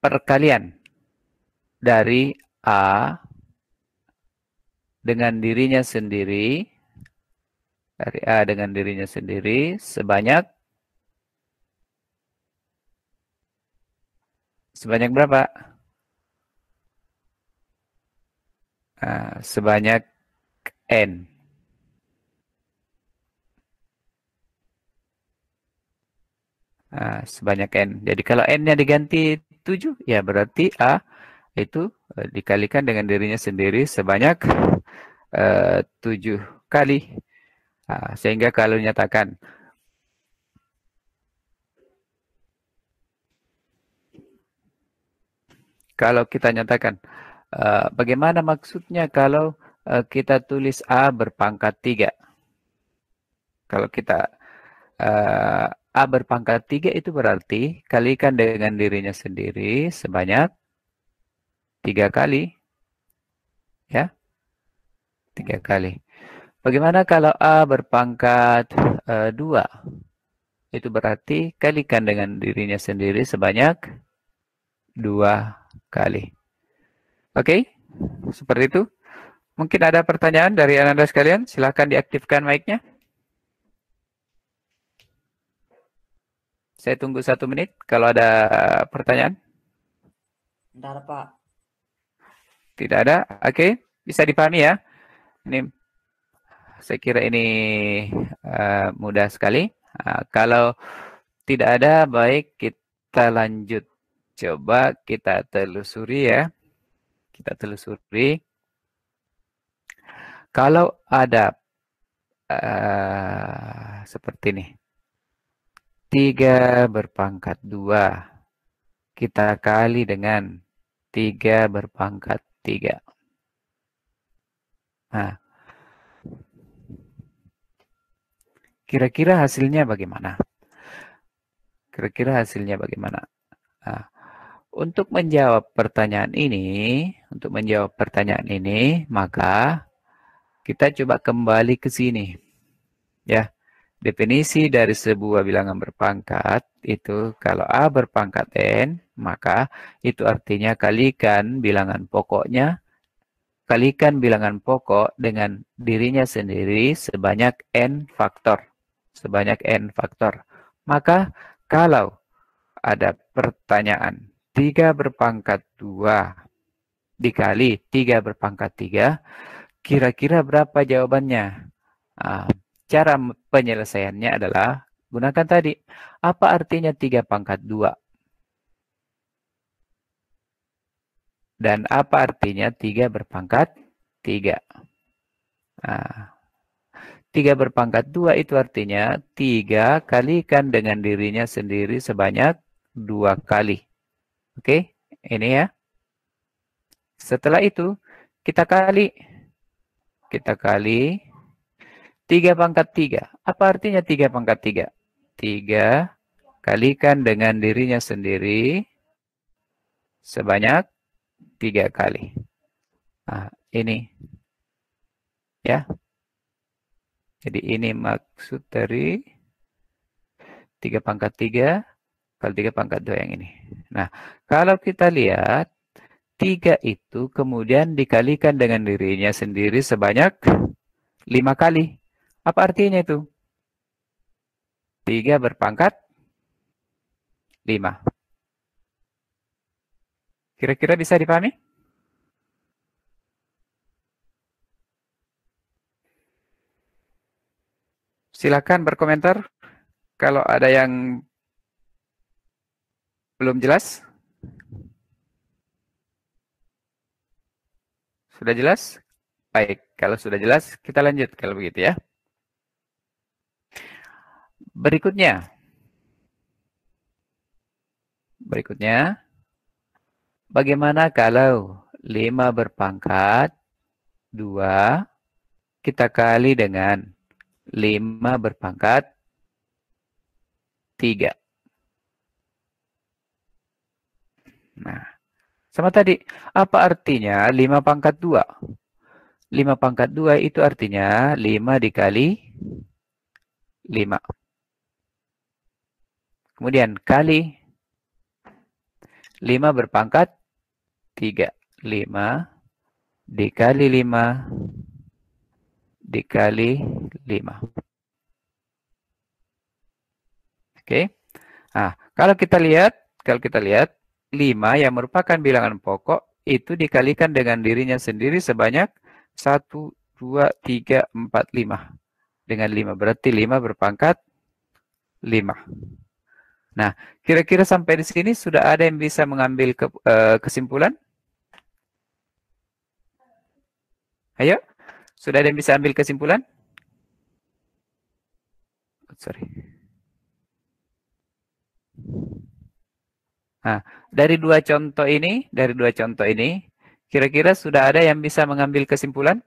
perkalian dari A dengan dirinya sendiri dari A dengan dirinya sendiri sebanyak sebanyak berapa? Sebanyak N. Sebanyak N. Jadi kalau N-nya diganti 7, ya berarti A itu uh, dikalikan dengan dirinya sendiri sebanyak uh, 7 kali. Sehingga kalau nyatakan kalau kita nyatakan uh, bagaimana maksudnya kalau uh, kita tulis A berpangkat 3. Kalau kita uh, A berpangkat 3 itu berarti kalikan dengan dirinya sendiri sebanyak 3 kali. Ya. 3 kali. Bagaimana kalau A berpangkat uh, eh, 2? Itu berarti kalikan dengan dirinya sendiri sebanyak 2 kali. Oke? Okay? Seperti itu. Mungkin ada pertanyaan dari anda sekalian. Silahkan diaktifkan mic-nya. Saya tunggu satu menit kalau ada pertanyaan.
Tidak ada, Pak.
Tidak ada? Oke, okay. bisa dipahami ya. Ini saya kira ini uh, mudah sekali. Uh, kalau tidak ada, baik kita lanjut. Coba kita telusuri ya. Kita telusuri. Kalau ada uh, seperti ini. 3 berpangkat 2. Kita kali dengan 3 berpangkat 3. Nah, kira-kira hasilnya bagaimana? Kira-kira hasilnya bagaimana? Nah, Untuk menjawab pertanyaan ini, untuk menjawab pertanyaan ini, maka kita coba kembali ke sini. Ya. Definisi dari sebuah bilangan berpangkat itu kalau A berpangkat N, maka itu artinya kalikan bilangan pokoknya, kalikan bilangan pokok dengan dirinya sendiri sebanyak N faktor. Sebanyak N faktor. Maka kalau ada pertanyaan 3 berpangkat 2 dikali 3 berpangkat 3, kira-kira berapa jawabannya? Nah, Cara penyelesaiannya adalah gunakan tadi. Apa artinya 3 pangkat 2? Dan apa artinya 3 berpangkat 3? Nah, 3 berpangkat 2 itu artinya 3 kalikan dengan dirinya sendiri sebanyak 2 kali. Oke, ini ya. Setelah itu, kita kali. Kita kali 3 pangkat 3. Apa artinya 3 pangkat 3? 3 kalikan dengan dirinya sendiri sebanyak 3 kali. Nah, ini. Ya. Jadi ini maksud dari 3 pangkat 3 kali 3 pangkat 2 yang ini. Nah, kalau kita lihat 3 itu kemudian dikalikan dengan dirinya sendiri sebanyak 5 kali. Apa artinya itu? 3 berpangkat 5. Kira-kira bisa dipahami? Silakan berkomentar kalau ada yang belum jelas. Sudah jelas? Baik, kalau sudah jelas kita lanjut kalau begitu ya. Berikutnya. Berikutnya. Bagaimana kalau 5 berpangkat 2 kita kali dengan 5 berpangkat 3. Nah, sama tadi. Apa artinya 5 pangkat 2? 5 pangkat 2 itu artinya 5 dikali 5. Kemudian kali 5 berpangkat 3. 5 dikali 5 dikali 5. Oke. Nah, kalau kita lihat, kalau kita lihat 5 yang merupakan bilangan pokok itu dikalikan dengan dirinya sendiri sebanyak 1 2 3 4 5. Dengan 5 berarti 5 berpangkat 5. Nah, kira-kira sampai di sini sudah ada yang bisa mengambil ke, uh, kesimpulan? Ayo, sudah ada yang bisa ambil kesimpulan? Oh, sorry. Nah, dari dua contoh ini, dari dua contoh ini, kira-kira sudah ada yang bisa mengambil kesimpulan?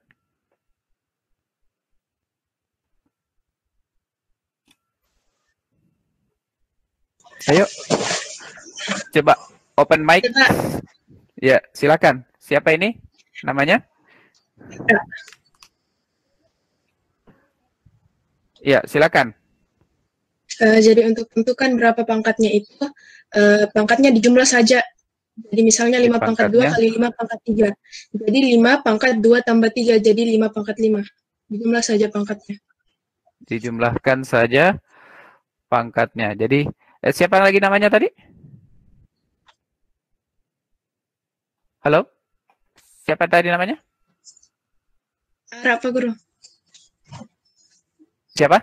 Ayo. Coba open mic. Ya, silakan. Siapa ini? Namanya? Ya, silakan.
Uh, jadi untuk tentukan berapa pangkatnya itu, uh, pangkatnya dijumlah saja. Jadi misalnya 5 pangkat 2 kali 5 pangkat 3. Jadi 5 pangkat 2 tambah 3, jadi 5 pangkat 5. Dijumlah saja pangkatnya.
Dijumlahkan saja pangkatnya. Jadi Eh, siapa lagi namanya tadi? Halo? Siapa tadi namanya?
Ara, Pak Guru.
Siapa?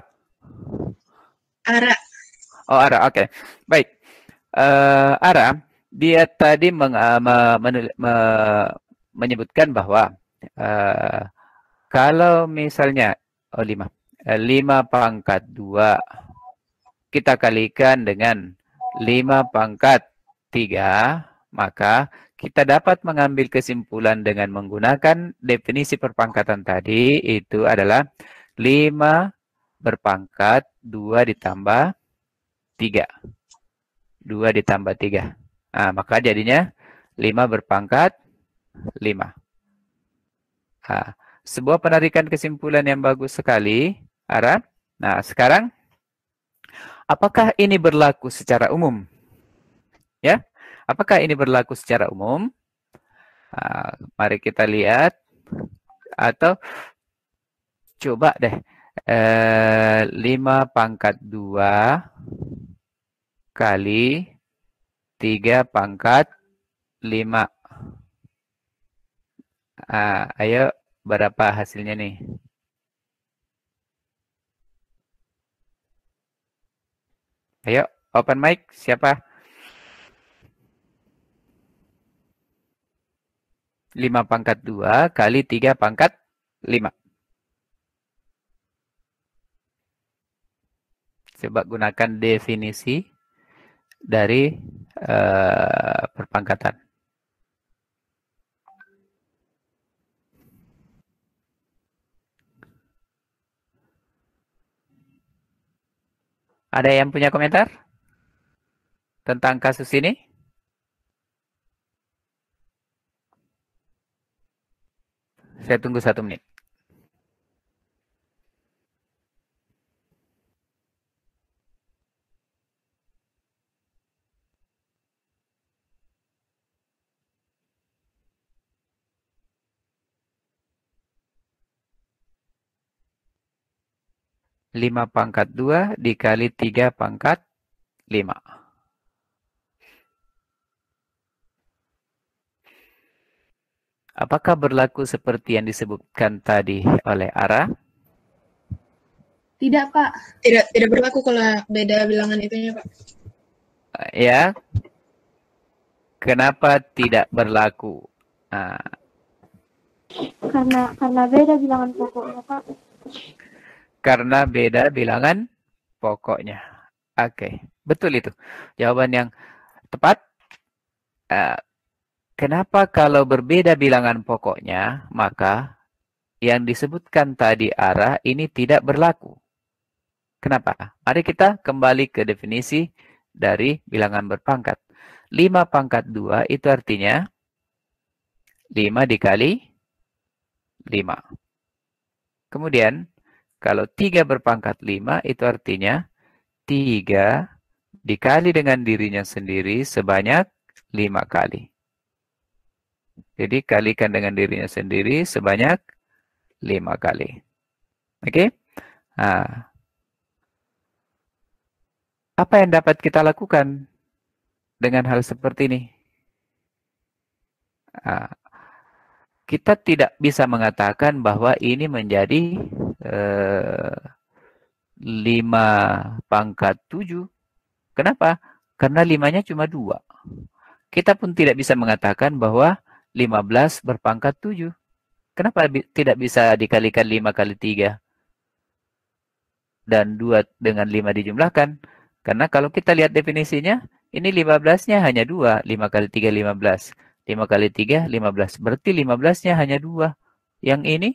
Ara.
Oh, Ara. Oke. Okay. Baik. Uh, Ara, dia tadi meng, uh, me, menyebutkan bahwa uh, kalau misalnya oh lima, uh, lima pangkat dua kita kalikan dengan 5 pangkat 3, maka kita dapat mengambil kesimpulan dengan menggunakan definisi perpangkatan tadi, itu adalah 5 berpangkat 2 ditambah 3. 2 ditambah 3. Nah, maka jadinya 5 berpangkat 5. Nah, sebuah penarikan kesimpulan yang bagus sekali, Ara. Nah, sekarang apakah ini berlaku secara umum? Ya, apakah ini berlaku secara umum? Nah, mari kita lihat atau coba deh eh, 5 pangkat 2 kali 3 pangkat 5. Ah, ayo berapa hasilnya nih? Ayo, open mic. Siapa? 5 pangkat 2 kali 3 pangkat 5. Coba gunakan definisi dari uh, perpangkatan. Ada yang punya komentar tentang kasus ini? Saya tunggu satu menit. Lima pangkat dua dikali tiga pangkat lima. Apakah berlaku seperti yang disebutkan tadi oleh Ara?
Tidak, Pak. Tidak tidak berlaku kalau beda bilangan itunya, Pak.
Ya. Kenapa tidak berlaku? Nah.
Karena karena beda bilangan pokoknya, Pak
karena beda bilangan pokoknya. Oke, betul itu. Jawaban yang tepat. Uh, kenapa kalau berbeda bilangan pokoknya, maka yang disebutkan tadi arah ini tidak berlaku. Kenapa? Mari kita kembali ke definisi dari bilangan berpangkat. 5 pangkat 2 itu artinya 5 dikali 5. Kemudian kalau 3 berpangkat 5 itu artinya 3 dikali dengan dirinya sendiri sebanyak 5 kali. Jadi kalikan dengan dirinya sendiri sebanyak 5 kali. Oke? Okay? Nah, apa yang dapat kita lakukan dengan hal seperti ini? Nah, kita tidak bisa mengatakan bahwa ini menjadi eh, 5 pangkat 7. Kenapa? Karena limanya cuma 2. Kita pun tidak bisa mengatakan bahwa 15 berpangkat 7. Kenapa bi tidak bisa dikalikan 5 kali 3? Dan 2 dengan 5 dijumlahkan. Karena kalau kita lihat definisinya, ini 15-nya hanya 2. 5 kali 3, 15. 5 kali 3, 15. Berarti 15-nya hanya 2. Yang ini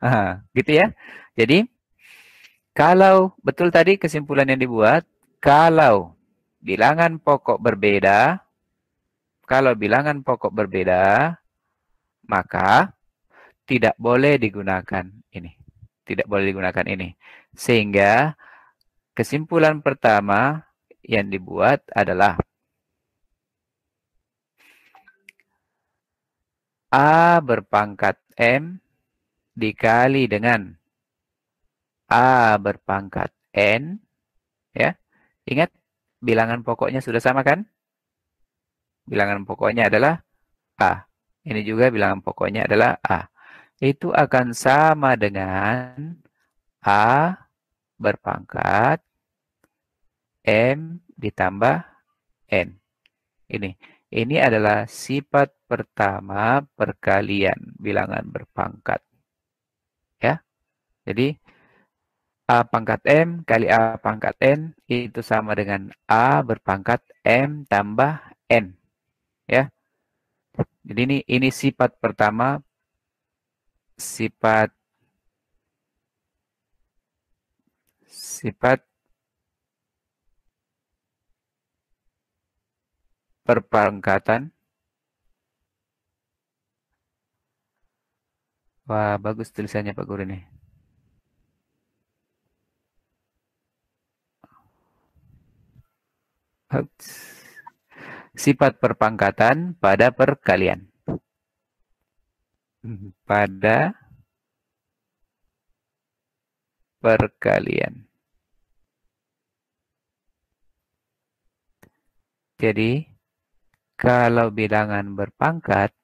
Aha, gitu ya. Jadi, kalau betul tadi kesimpulan yang dibuat, kalau bilangan pokok berbeda, kalau bilangan pokok berbeda, maka tidak boleh digunakan ini. Tidak boleh digunakan ini. Sehingga kesimpulan pertama yang dibuat adalah A berpangkat M dikali dengan A berpangkat N. Ya, Ingat, bilangan pokoknya sudah sama kan? Bilangan pokoknya adalah A. Ini juga bilangan pokoknya adalah A. Itu akan sama dengan A berpangkat M ditambah N. Ini. Ini adalah sifat pertama perkalian bilangan berpangkat. Jadi A pangkat M kali A pangkat N itu sama dengan A berpangkat M tambah N. Ya. Jadi ini ini sifat pertama sifat sifat perpangkatan. Wah, bagus tulisannya Pak Guru nih. Sifat perpangkatan pada perkalian. Pada perkalian. Jadi, kalau bilangan berpangkat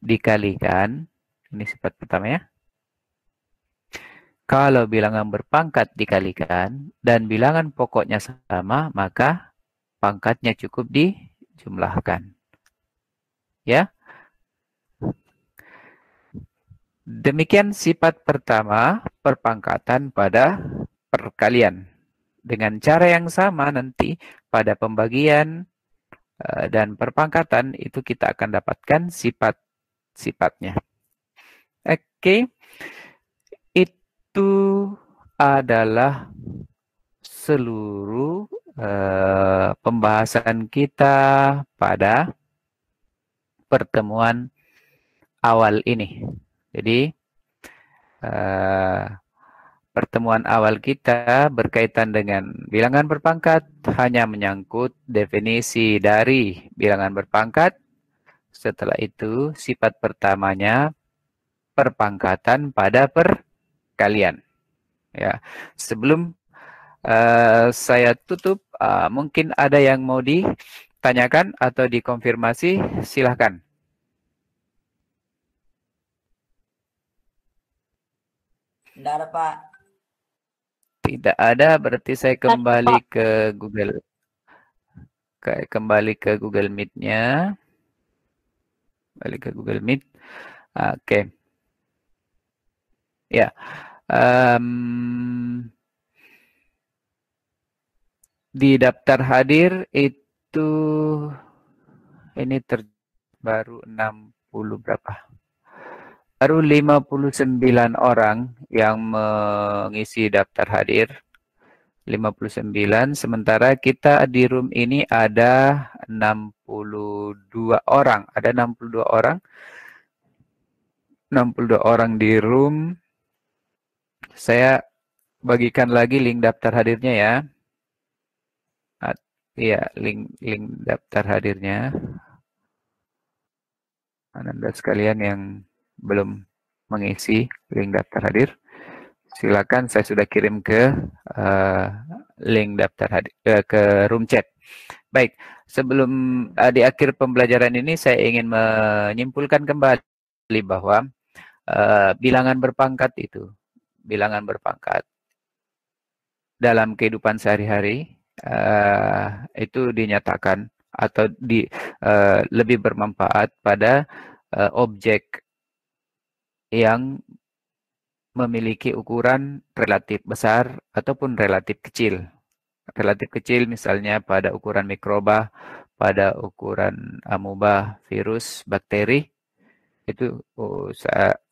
dikalikan, ini sifat pertama ya. Kalau bilangan berpangkat dikalikan dan bilangan pokoknya sama, maka pangkatnya cukup dijumlahkan. Ya. Demikian sifat pertama perpangkatan pada perkalian. Dengan cara yang sama nanti pada pembagian Eh, dan perpangkatan itu kita akan dapatkan sifat-sifatnya. Oke, itu adalah seluruh uh, pembahasan kita pada pertemuan awal ini. Jadi, uh, Pertemuan awal kita berkaitan dengan bilangan berpangkat hanya menyangkut definisi dari bilangan berpangkat. Setelah itu, sifat pertamanya perpangkatan pada perkalian. Ya, sebelum uh, saya tutup, uh, mungkin ada yang mau ditanyakan atau dikonfirmasi, silahkan.
Tidak ada, Pak.
Tidak ada, berarti saya kembali ke Google. Kembali ke Google Meet-nya. Kembali ke Google Meet. Oke. Okay. Ya. Um, di daftar hadir itu ini terbaru 60 berapa? baru 59 orang yang mengisi daftar hadir. 59, sementara kita di room ini ada 62 orang. Ada 62 orang. 62 orang di room. Saya bagikan lagi link daftar hadirnya ya. Iya, link link daftar hadirnya. Anda sekalian yang belum mengisi link daftar hadir, silakan saya sudah kirim ke uh, link daftar hadir uh, ke room chat. Baik, sebelum uh, di akhir pembelajaran ini saya ingin menyimpulkan kembali bahwa uh, bilangan berpangkat itu, bilangan berpangkat dalam kehidupan sehari-hari uh, itu dinyatakan atau di uh, lebih bermanfaat pada uh, objek yang memiliki ukuran relatif besar ataupun relatif kecil. Relatif kecil misalnya pada ukuran mikroba, pada ukuran amuba, virus, bakteri, itu oh,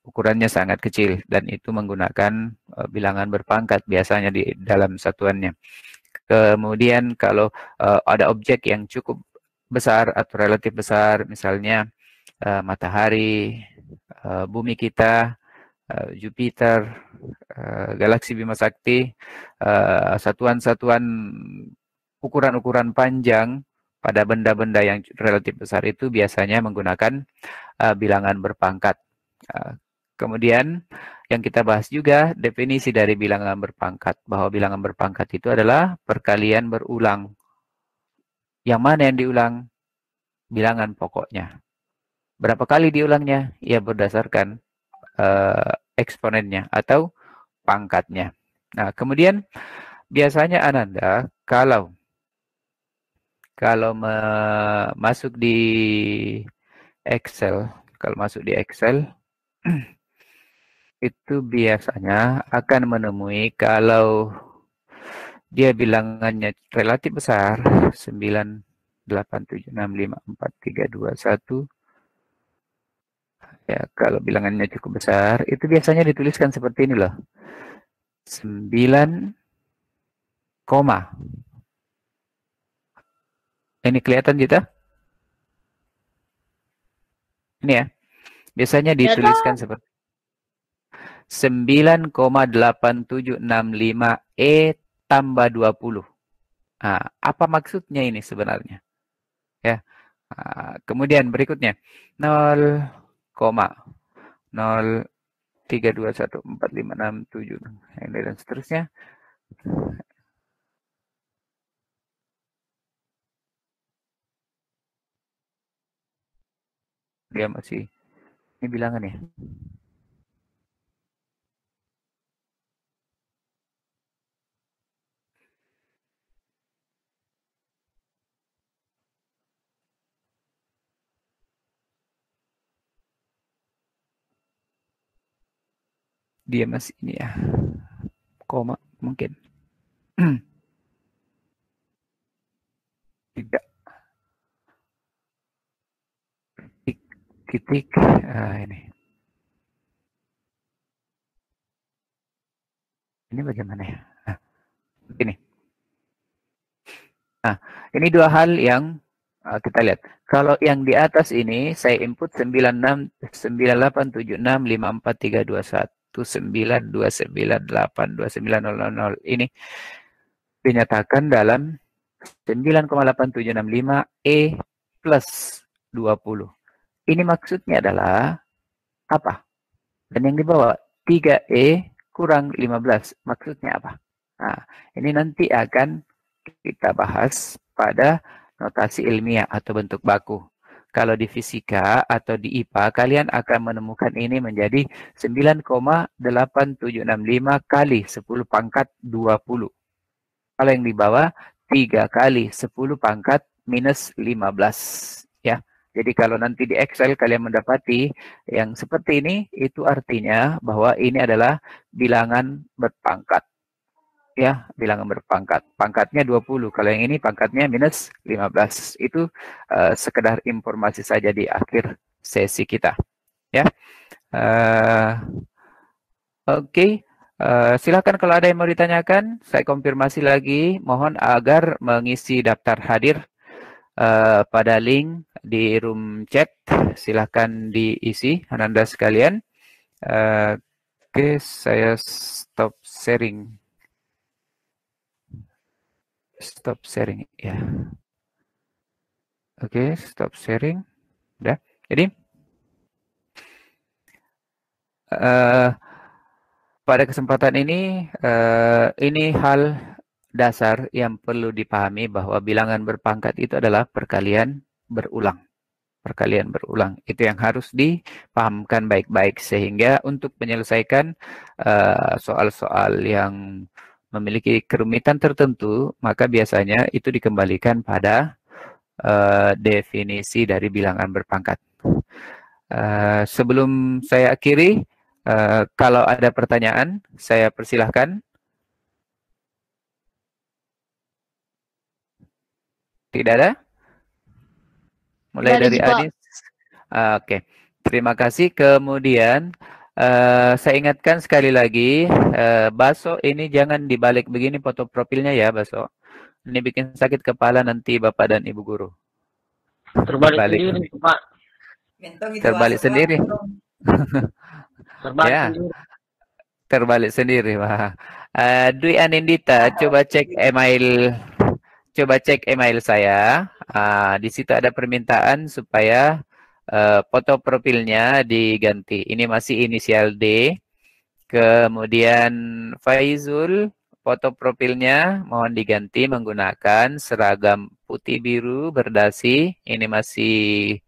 ukurannya sangat kecil dan itu menggunakan uh, bilangan berpangkat biasanya di dalam satuannya. Kemudian kalau uh, ada objek yang cukup besar atau relatif besar, misalnya uh, matahari, bumi kita, Jupiter, galaksi Bima Sakti, satuan-satuan ukuran-ukuran panjang pada benda-benda yang relatif besar itu biasanya menggunakan uh, bilangan berpangkat. Uh, kemudian yang kita bahas juga definisi dari bilangan berpangkat bahwa bilangan berpangkat itu adalah perkalian berulang. Yang mana yang diulang? Bilangan pokoknya. Berapa kali diulangnya? Ya berdasarkan uh, eksponennya atau pangkatnya. Nah, kemudian biasanya Ananda kalau kalau masuk di Excel, kalau masuk di Excel itu biasanya akan menemui kalau dia bilangannya relatif besar 9 8 7 6 5 4 3 2 1 Ya, kalau bilangannya cukup besar, itu biasanya dituliskan seperti ini loh. 9, koma. Ini kelihatan kita? Ini ya. Biasanya dituliskan seperti 9,8765 E tambah 20. Nah, apa maksudnya ini sebenarnya? Ya. Nah, kemudian berikutnya 0, 0 3 2 1 4 5 6 7 dan seterusnya. Dia masih ini bilangan ya. dia masih ini ya koma mungkin tidak titik, titik uh, ini. Ini bagaimana ya? Nah, ini. Nah ini dua hal yang uh, kita lihat. Kalau yang di atas ini saya input 96 98765431 192982900 ini dinyatakan dalam 9,8765 E plus 20. Ini maksudnya adalah apa? Dan yang di bawah 3E kurang 15. Maksudnya apa? Nah, ini nanti akan kita bahas pada notasi ilmiah atau bentuk baku. Kalau di fisika atau di IPA, kalian akan menemukan ini menjadi 9,8765 kali 10 pangkat 20. Kalau yang di bawah, 3 kali 10 pangkat minus 15. Ya. Jadi kalau nanti di Excel kalian mendapati yang seperti ini, itu artinya bahwa ini adalah bilangan berpangkat ya bilangan berpangkat. Pangkatnya 20. Kalau yang ini pangkatnya minus 15. Itu uh, sekedar informasi saja di akhir sesi kita. Ya. Uh, Oke. Okay. Uh, silakan kalau ada yang mau ditanyakan, saya konfirmasi lagi. Mohon agar mengisi daftar hadir uh, pada link di room chat. Silahkan diisi, Ananda sekalian. Uh, Oke, okay, saya stop sharing stop sharing ya. Oke, okay, stop sharing. Udah. Jadi uh, pada kesempatan ini uh, ini hal dasar yang perlu dipahami bahwa bilangan berpangkat itu adalah perkalian berulang. Perkalian berulang. Itu yang harus dipahamkan baik-baik sehingga untuk menyelesaikan eh, soal-soal uh, yang memiliki kerumitan tertentu, maka biasanya itu dikembalikan pada uh, definisi dari bilangan berpangkat. Uh, sebelum saya akhiri, uh, kalau ada pertanyaan, saya persilahkan. Tidak ada? Mulai dari Adis. Uh, Oke, okay. terima kasih. Kemudian Uh, saya ingatkan sekali lagi, uh, Baso ini jangan dibalik begini foto profilnya ya, Baso. Ini bikin sakit kepala nanti Bapak dan Ibu Guru.
Terbalik, Terbalik sendiri, Pak.
Terbalik sendiri.
Terbalik
ya. sendiri. Terbalik sendiri, Pak. Uh, Dwi Anindita, coba cek email coba cek email saya. Uh, di situ ada permintaan supaya uh, foto profilnya diganti. Ini masih inisial D. Kemudian Faizul, foto profilnya mohon diganti menggunakan seragam putih biru berdasi. Ini masih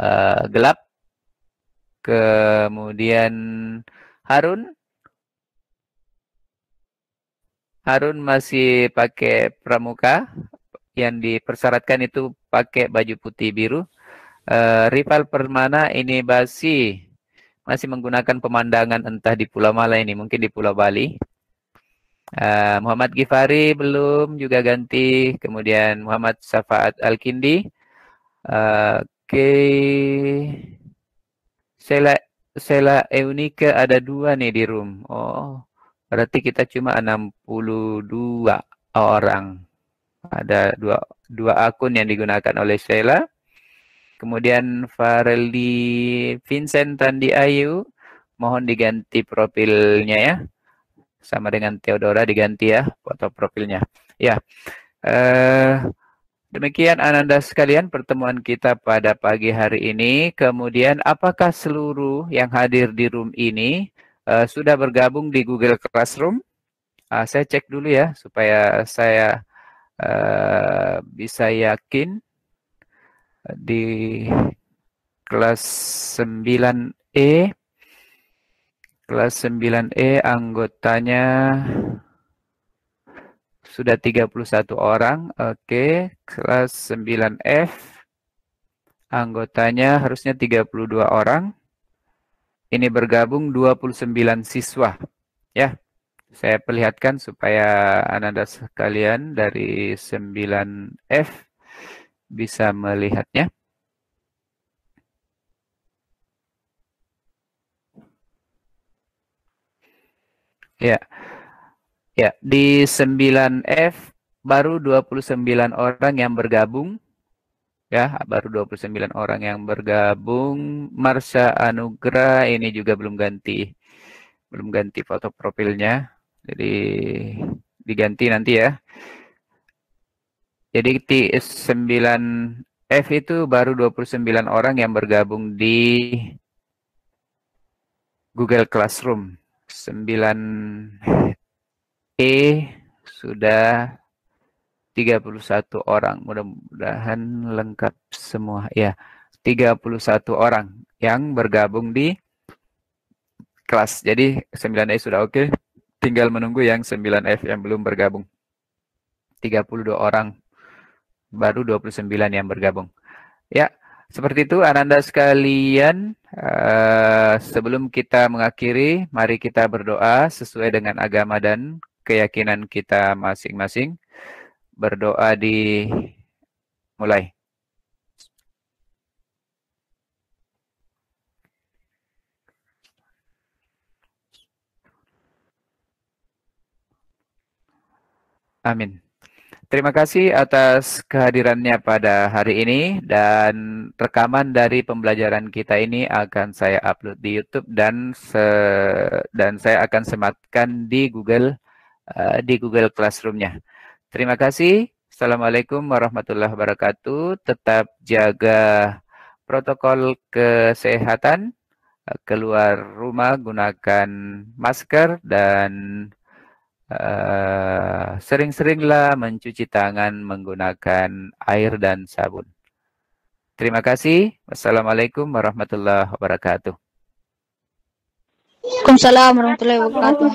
uh, gelap. Kemudian Harun. Harun masih pakai pramuka yang dipersyaratkan itu pakai baju putih biru. Uh, rival Permana ini masih masih menggunakan pemandangan entah di Pulau Mala ini, mungkin di Pulau Bali. Uh, Muhammad Gifari belum juga ganti, kemudian Muhammad Safaat Al-Kindi. Uh, okay. Sela Sela Eunika ada dua nih di room. Oh, berarti kita cuma 62 orang. Ada dua dua akun yang digunakan oleh Sheila. Kemudian Fareli Vincent Tandi Ayu, mohon diganti profilnya ya. Sama dengan Theodora diganti ya foto profilnya. Ya. Eh, demikian Ananda sekalian pertemuan kita pada pagi hari ini. Kemudian apakah seluruh yang hadir di room ini uh, sudah bergabung di Google Classroom? Uh, saya cek dulu ya supaya saya uh, bisa yakin di kelas 9E kelas 9E anggotanya sudah 31 orang. Oke, kelas 9F anggotanya harusnya 32 orang. Ini bergabung 29 siswa. Ya. Saya perlihatkan supaya Anda sekalian dari 9F bisa melihatnya. Ya. Ya, di 9F baru 29 orang yang bergabung. Ya, baru 29 orang yang bergabung. Marsha Anugrah ini juga belum ganti belum ganti foto profilnya. Jadi diganti nanti ya. Jadi T9F itu baru 29 orang yang bergabung di Google Classroom. 9E sudah 31 orang. Mudah-mudahan lengkap semua. Ya, 31 orang yang bergabung di kelas. Jadi 9E sudah oke. Tinggal menunggu yang 9F yang belum bergabung. 32 orang baru 29 yang bergabung. Ya, seperti itu Ananda sekalian. Uh, sebelum kita mengakhiri, mari kita berdoa sesuai dengan agama dan keyakinan kita masing-masing. Berdoa di mulai. Amin. Terima kasih atas kehadirannya pada hari ini dan rekaman dari pembelajaran kita ini akan saya upload di YouTube dan se dan saya akan sematkan di Google uh, di Google Classroom-nya. Terima kasih. Assalamualaikum warahmatullahi wabarakatuh. Tetap jaga protokol kesehatan. Keluar rumah gunakan masker dan Uh, sering-seringlah mencuci tangan menggunakan air dan sabun. Terima kasih. Wassalamualaikum warahmatullahi wabarakatuh.
Waalaikumsalam warahmatullahi wabarakatuh.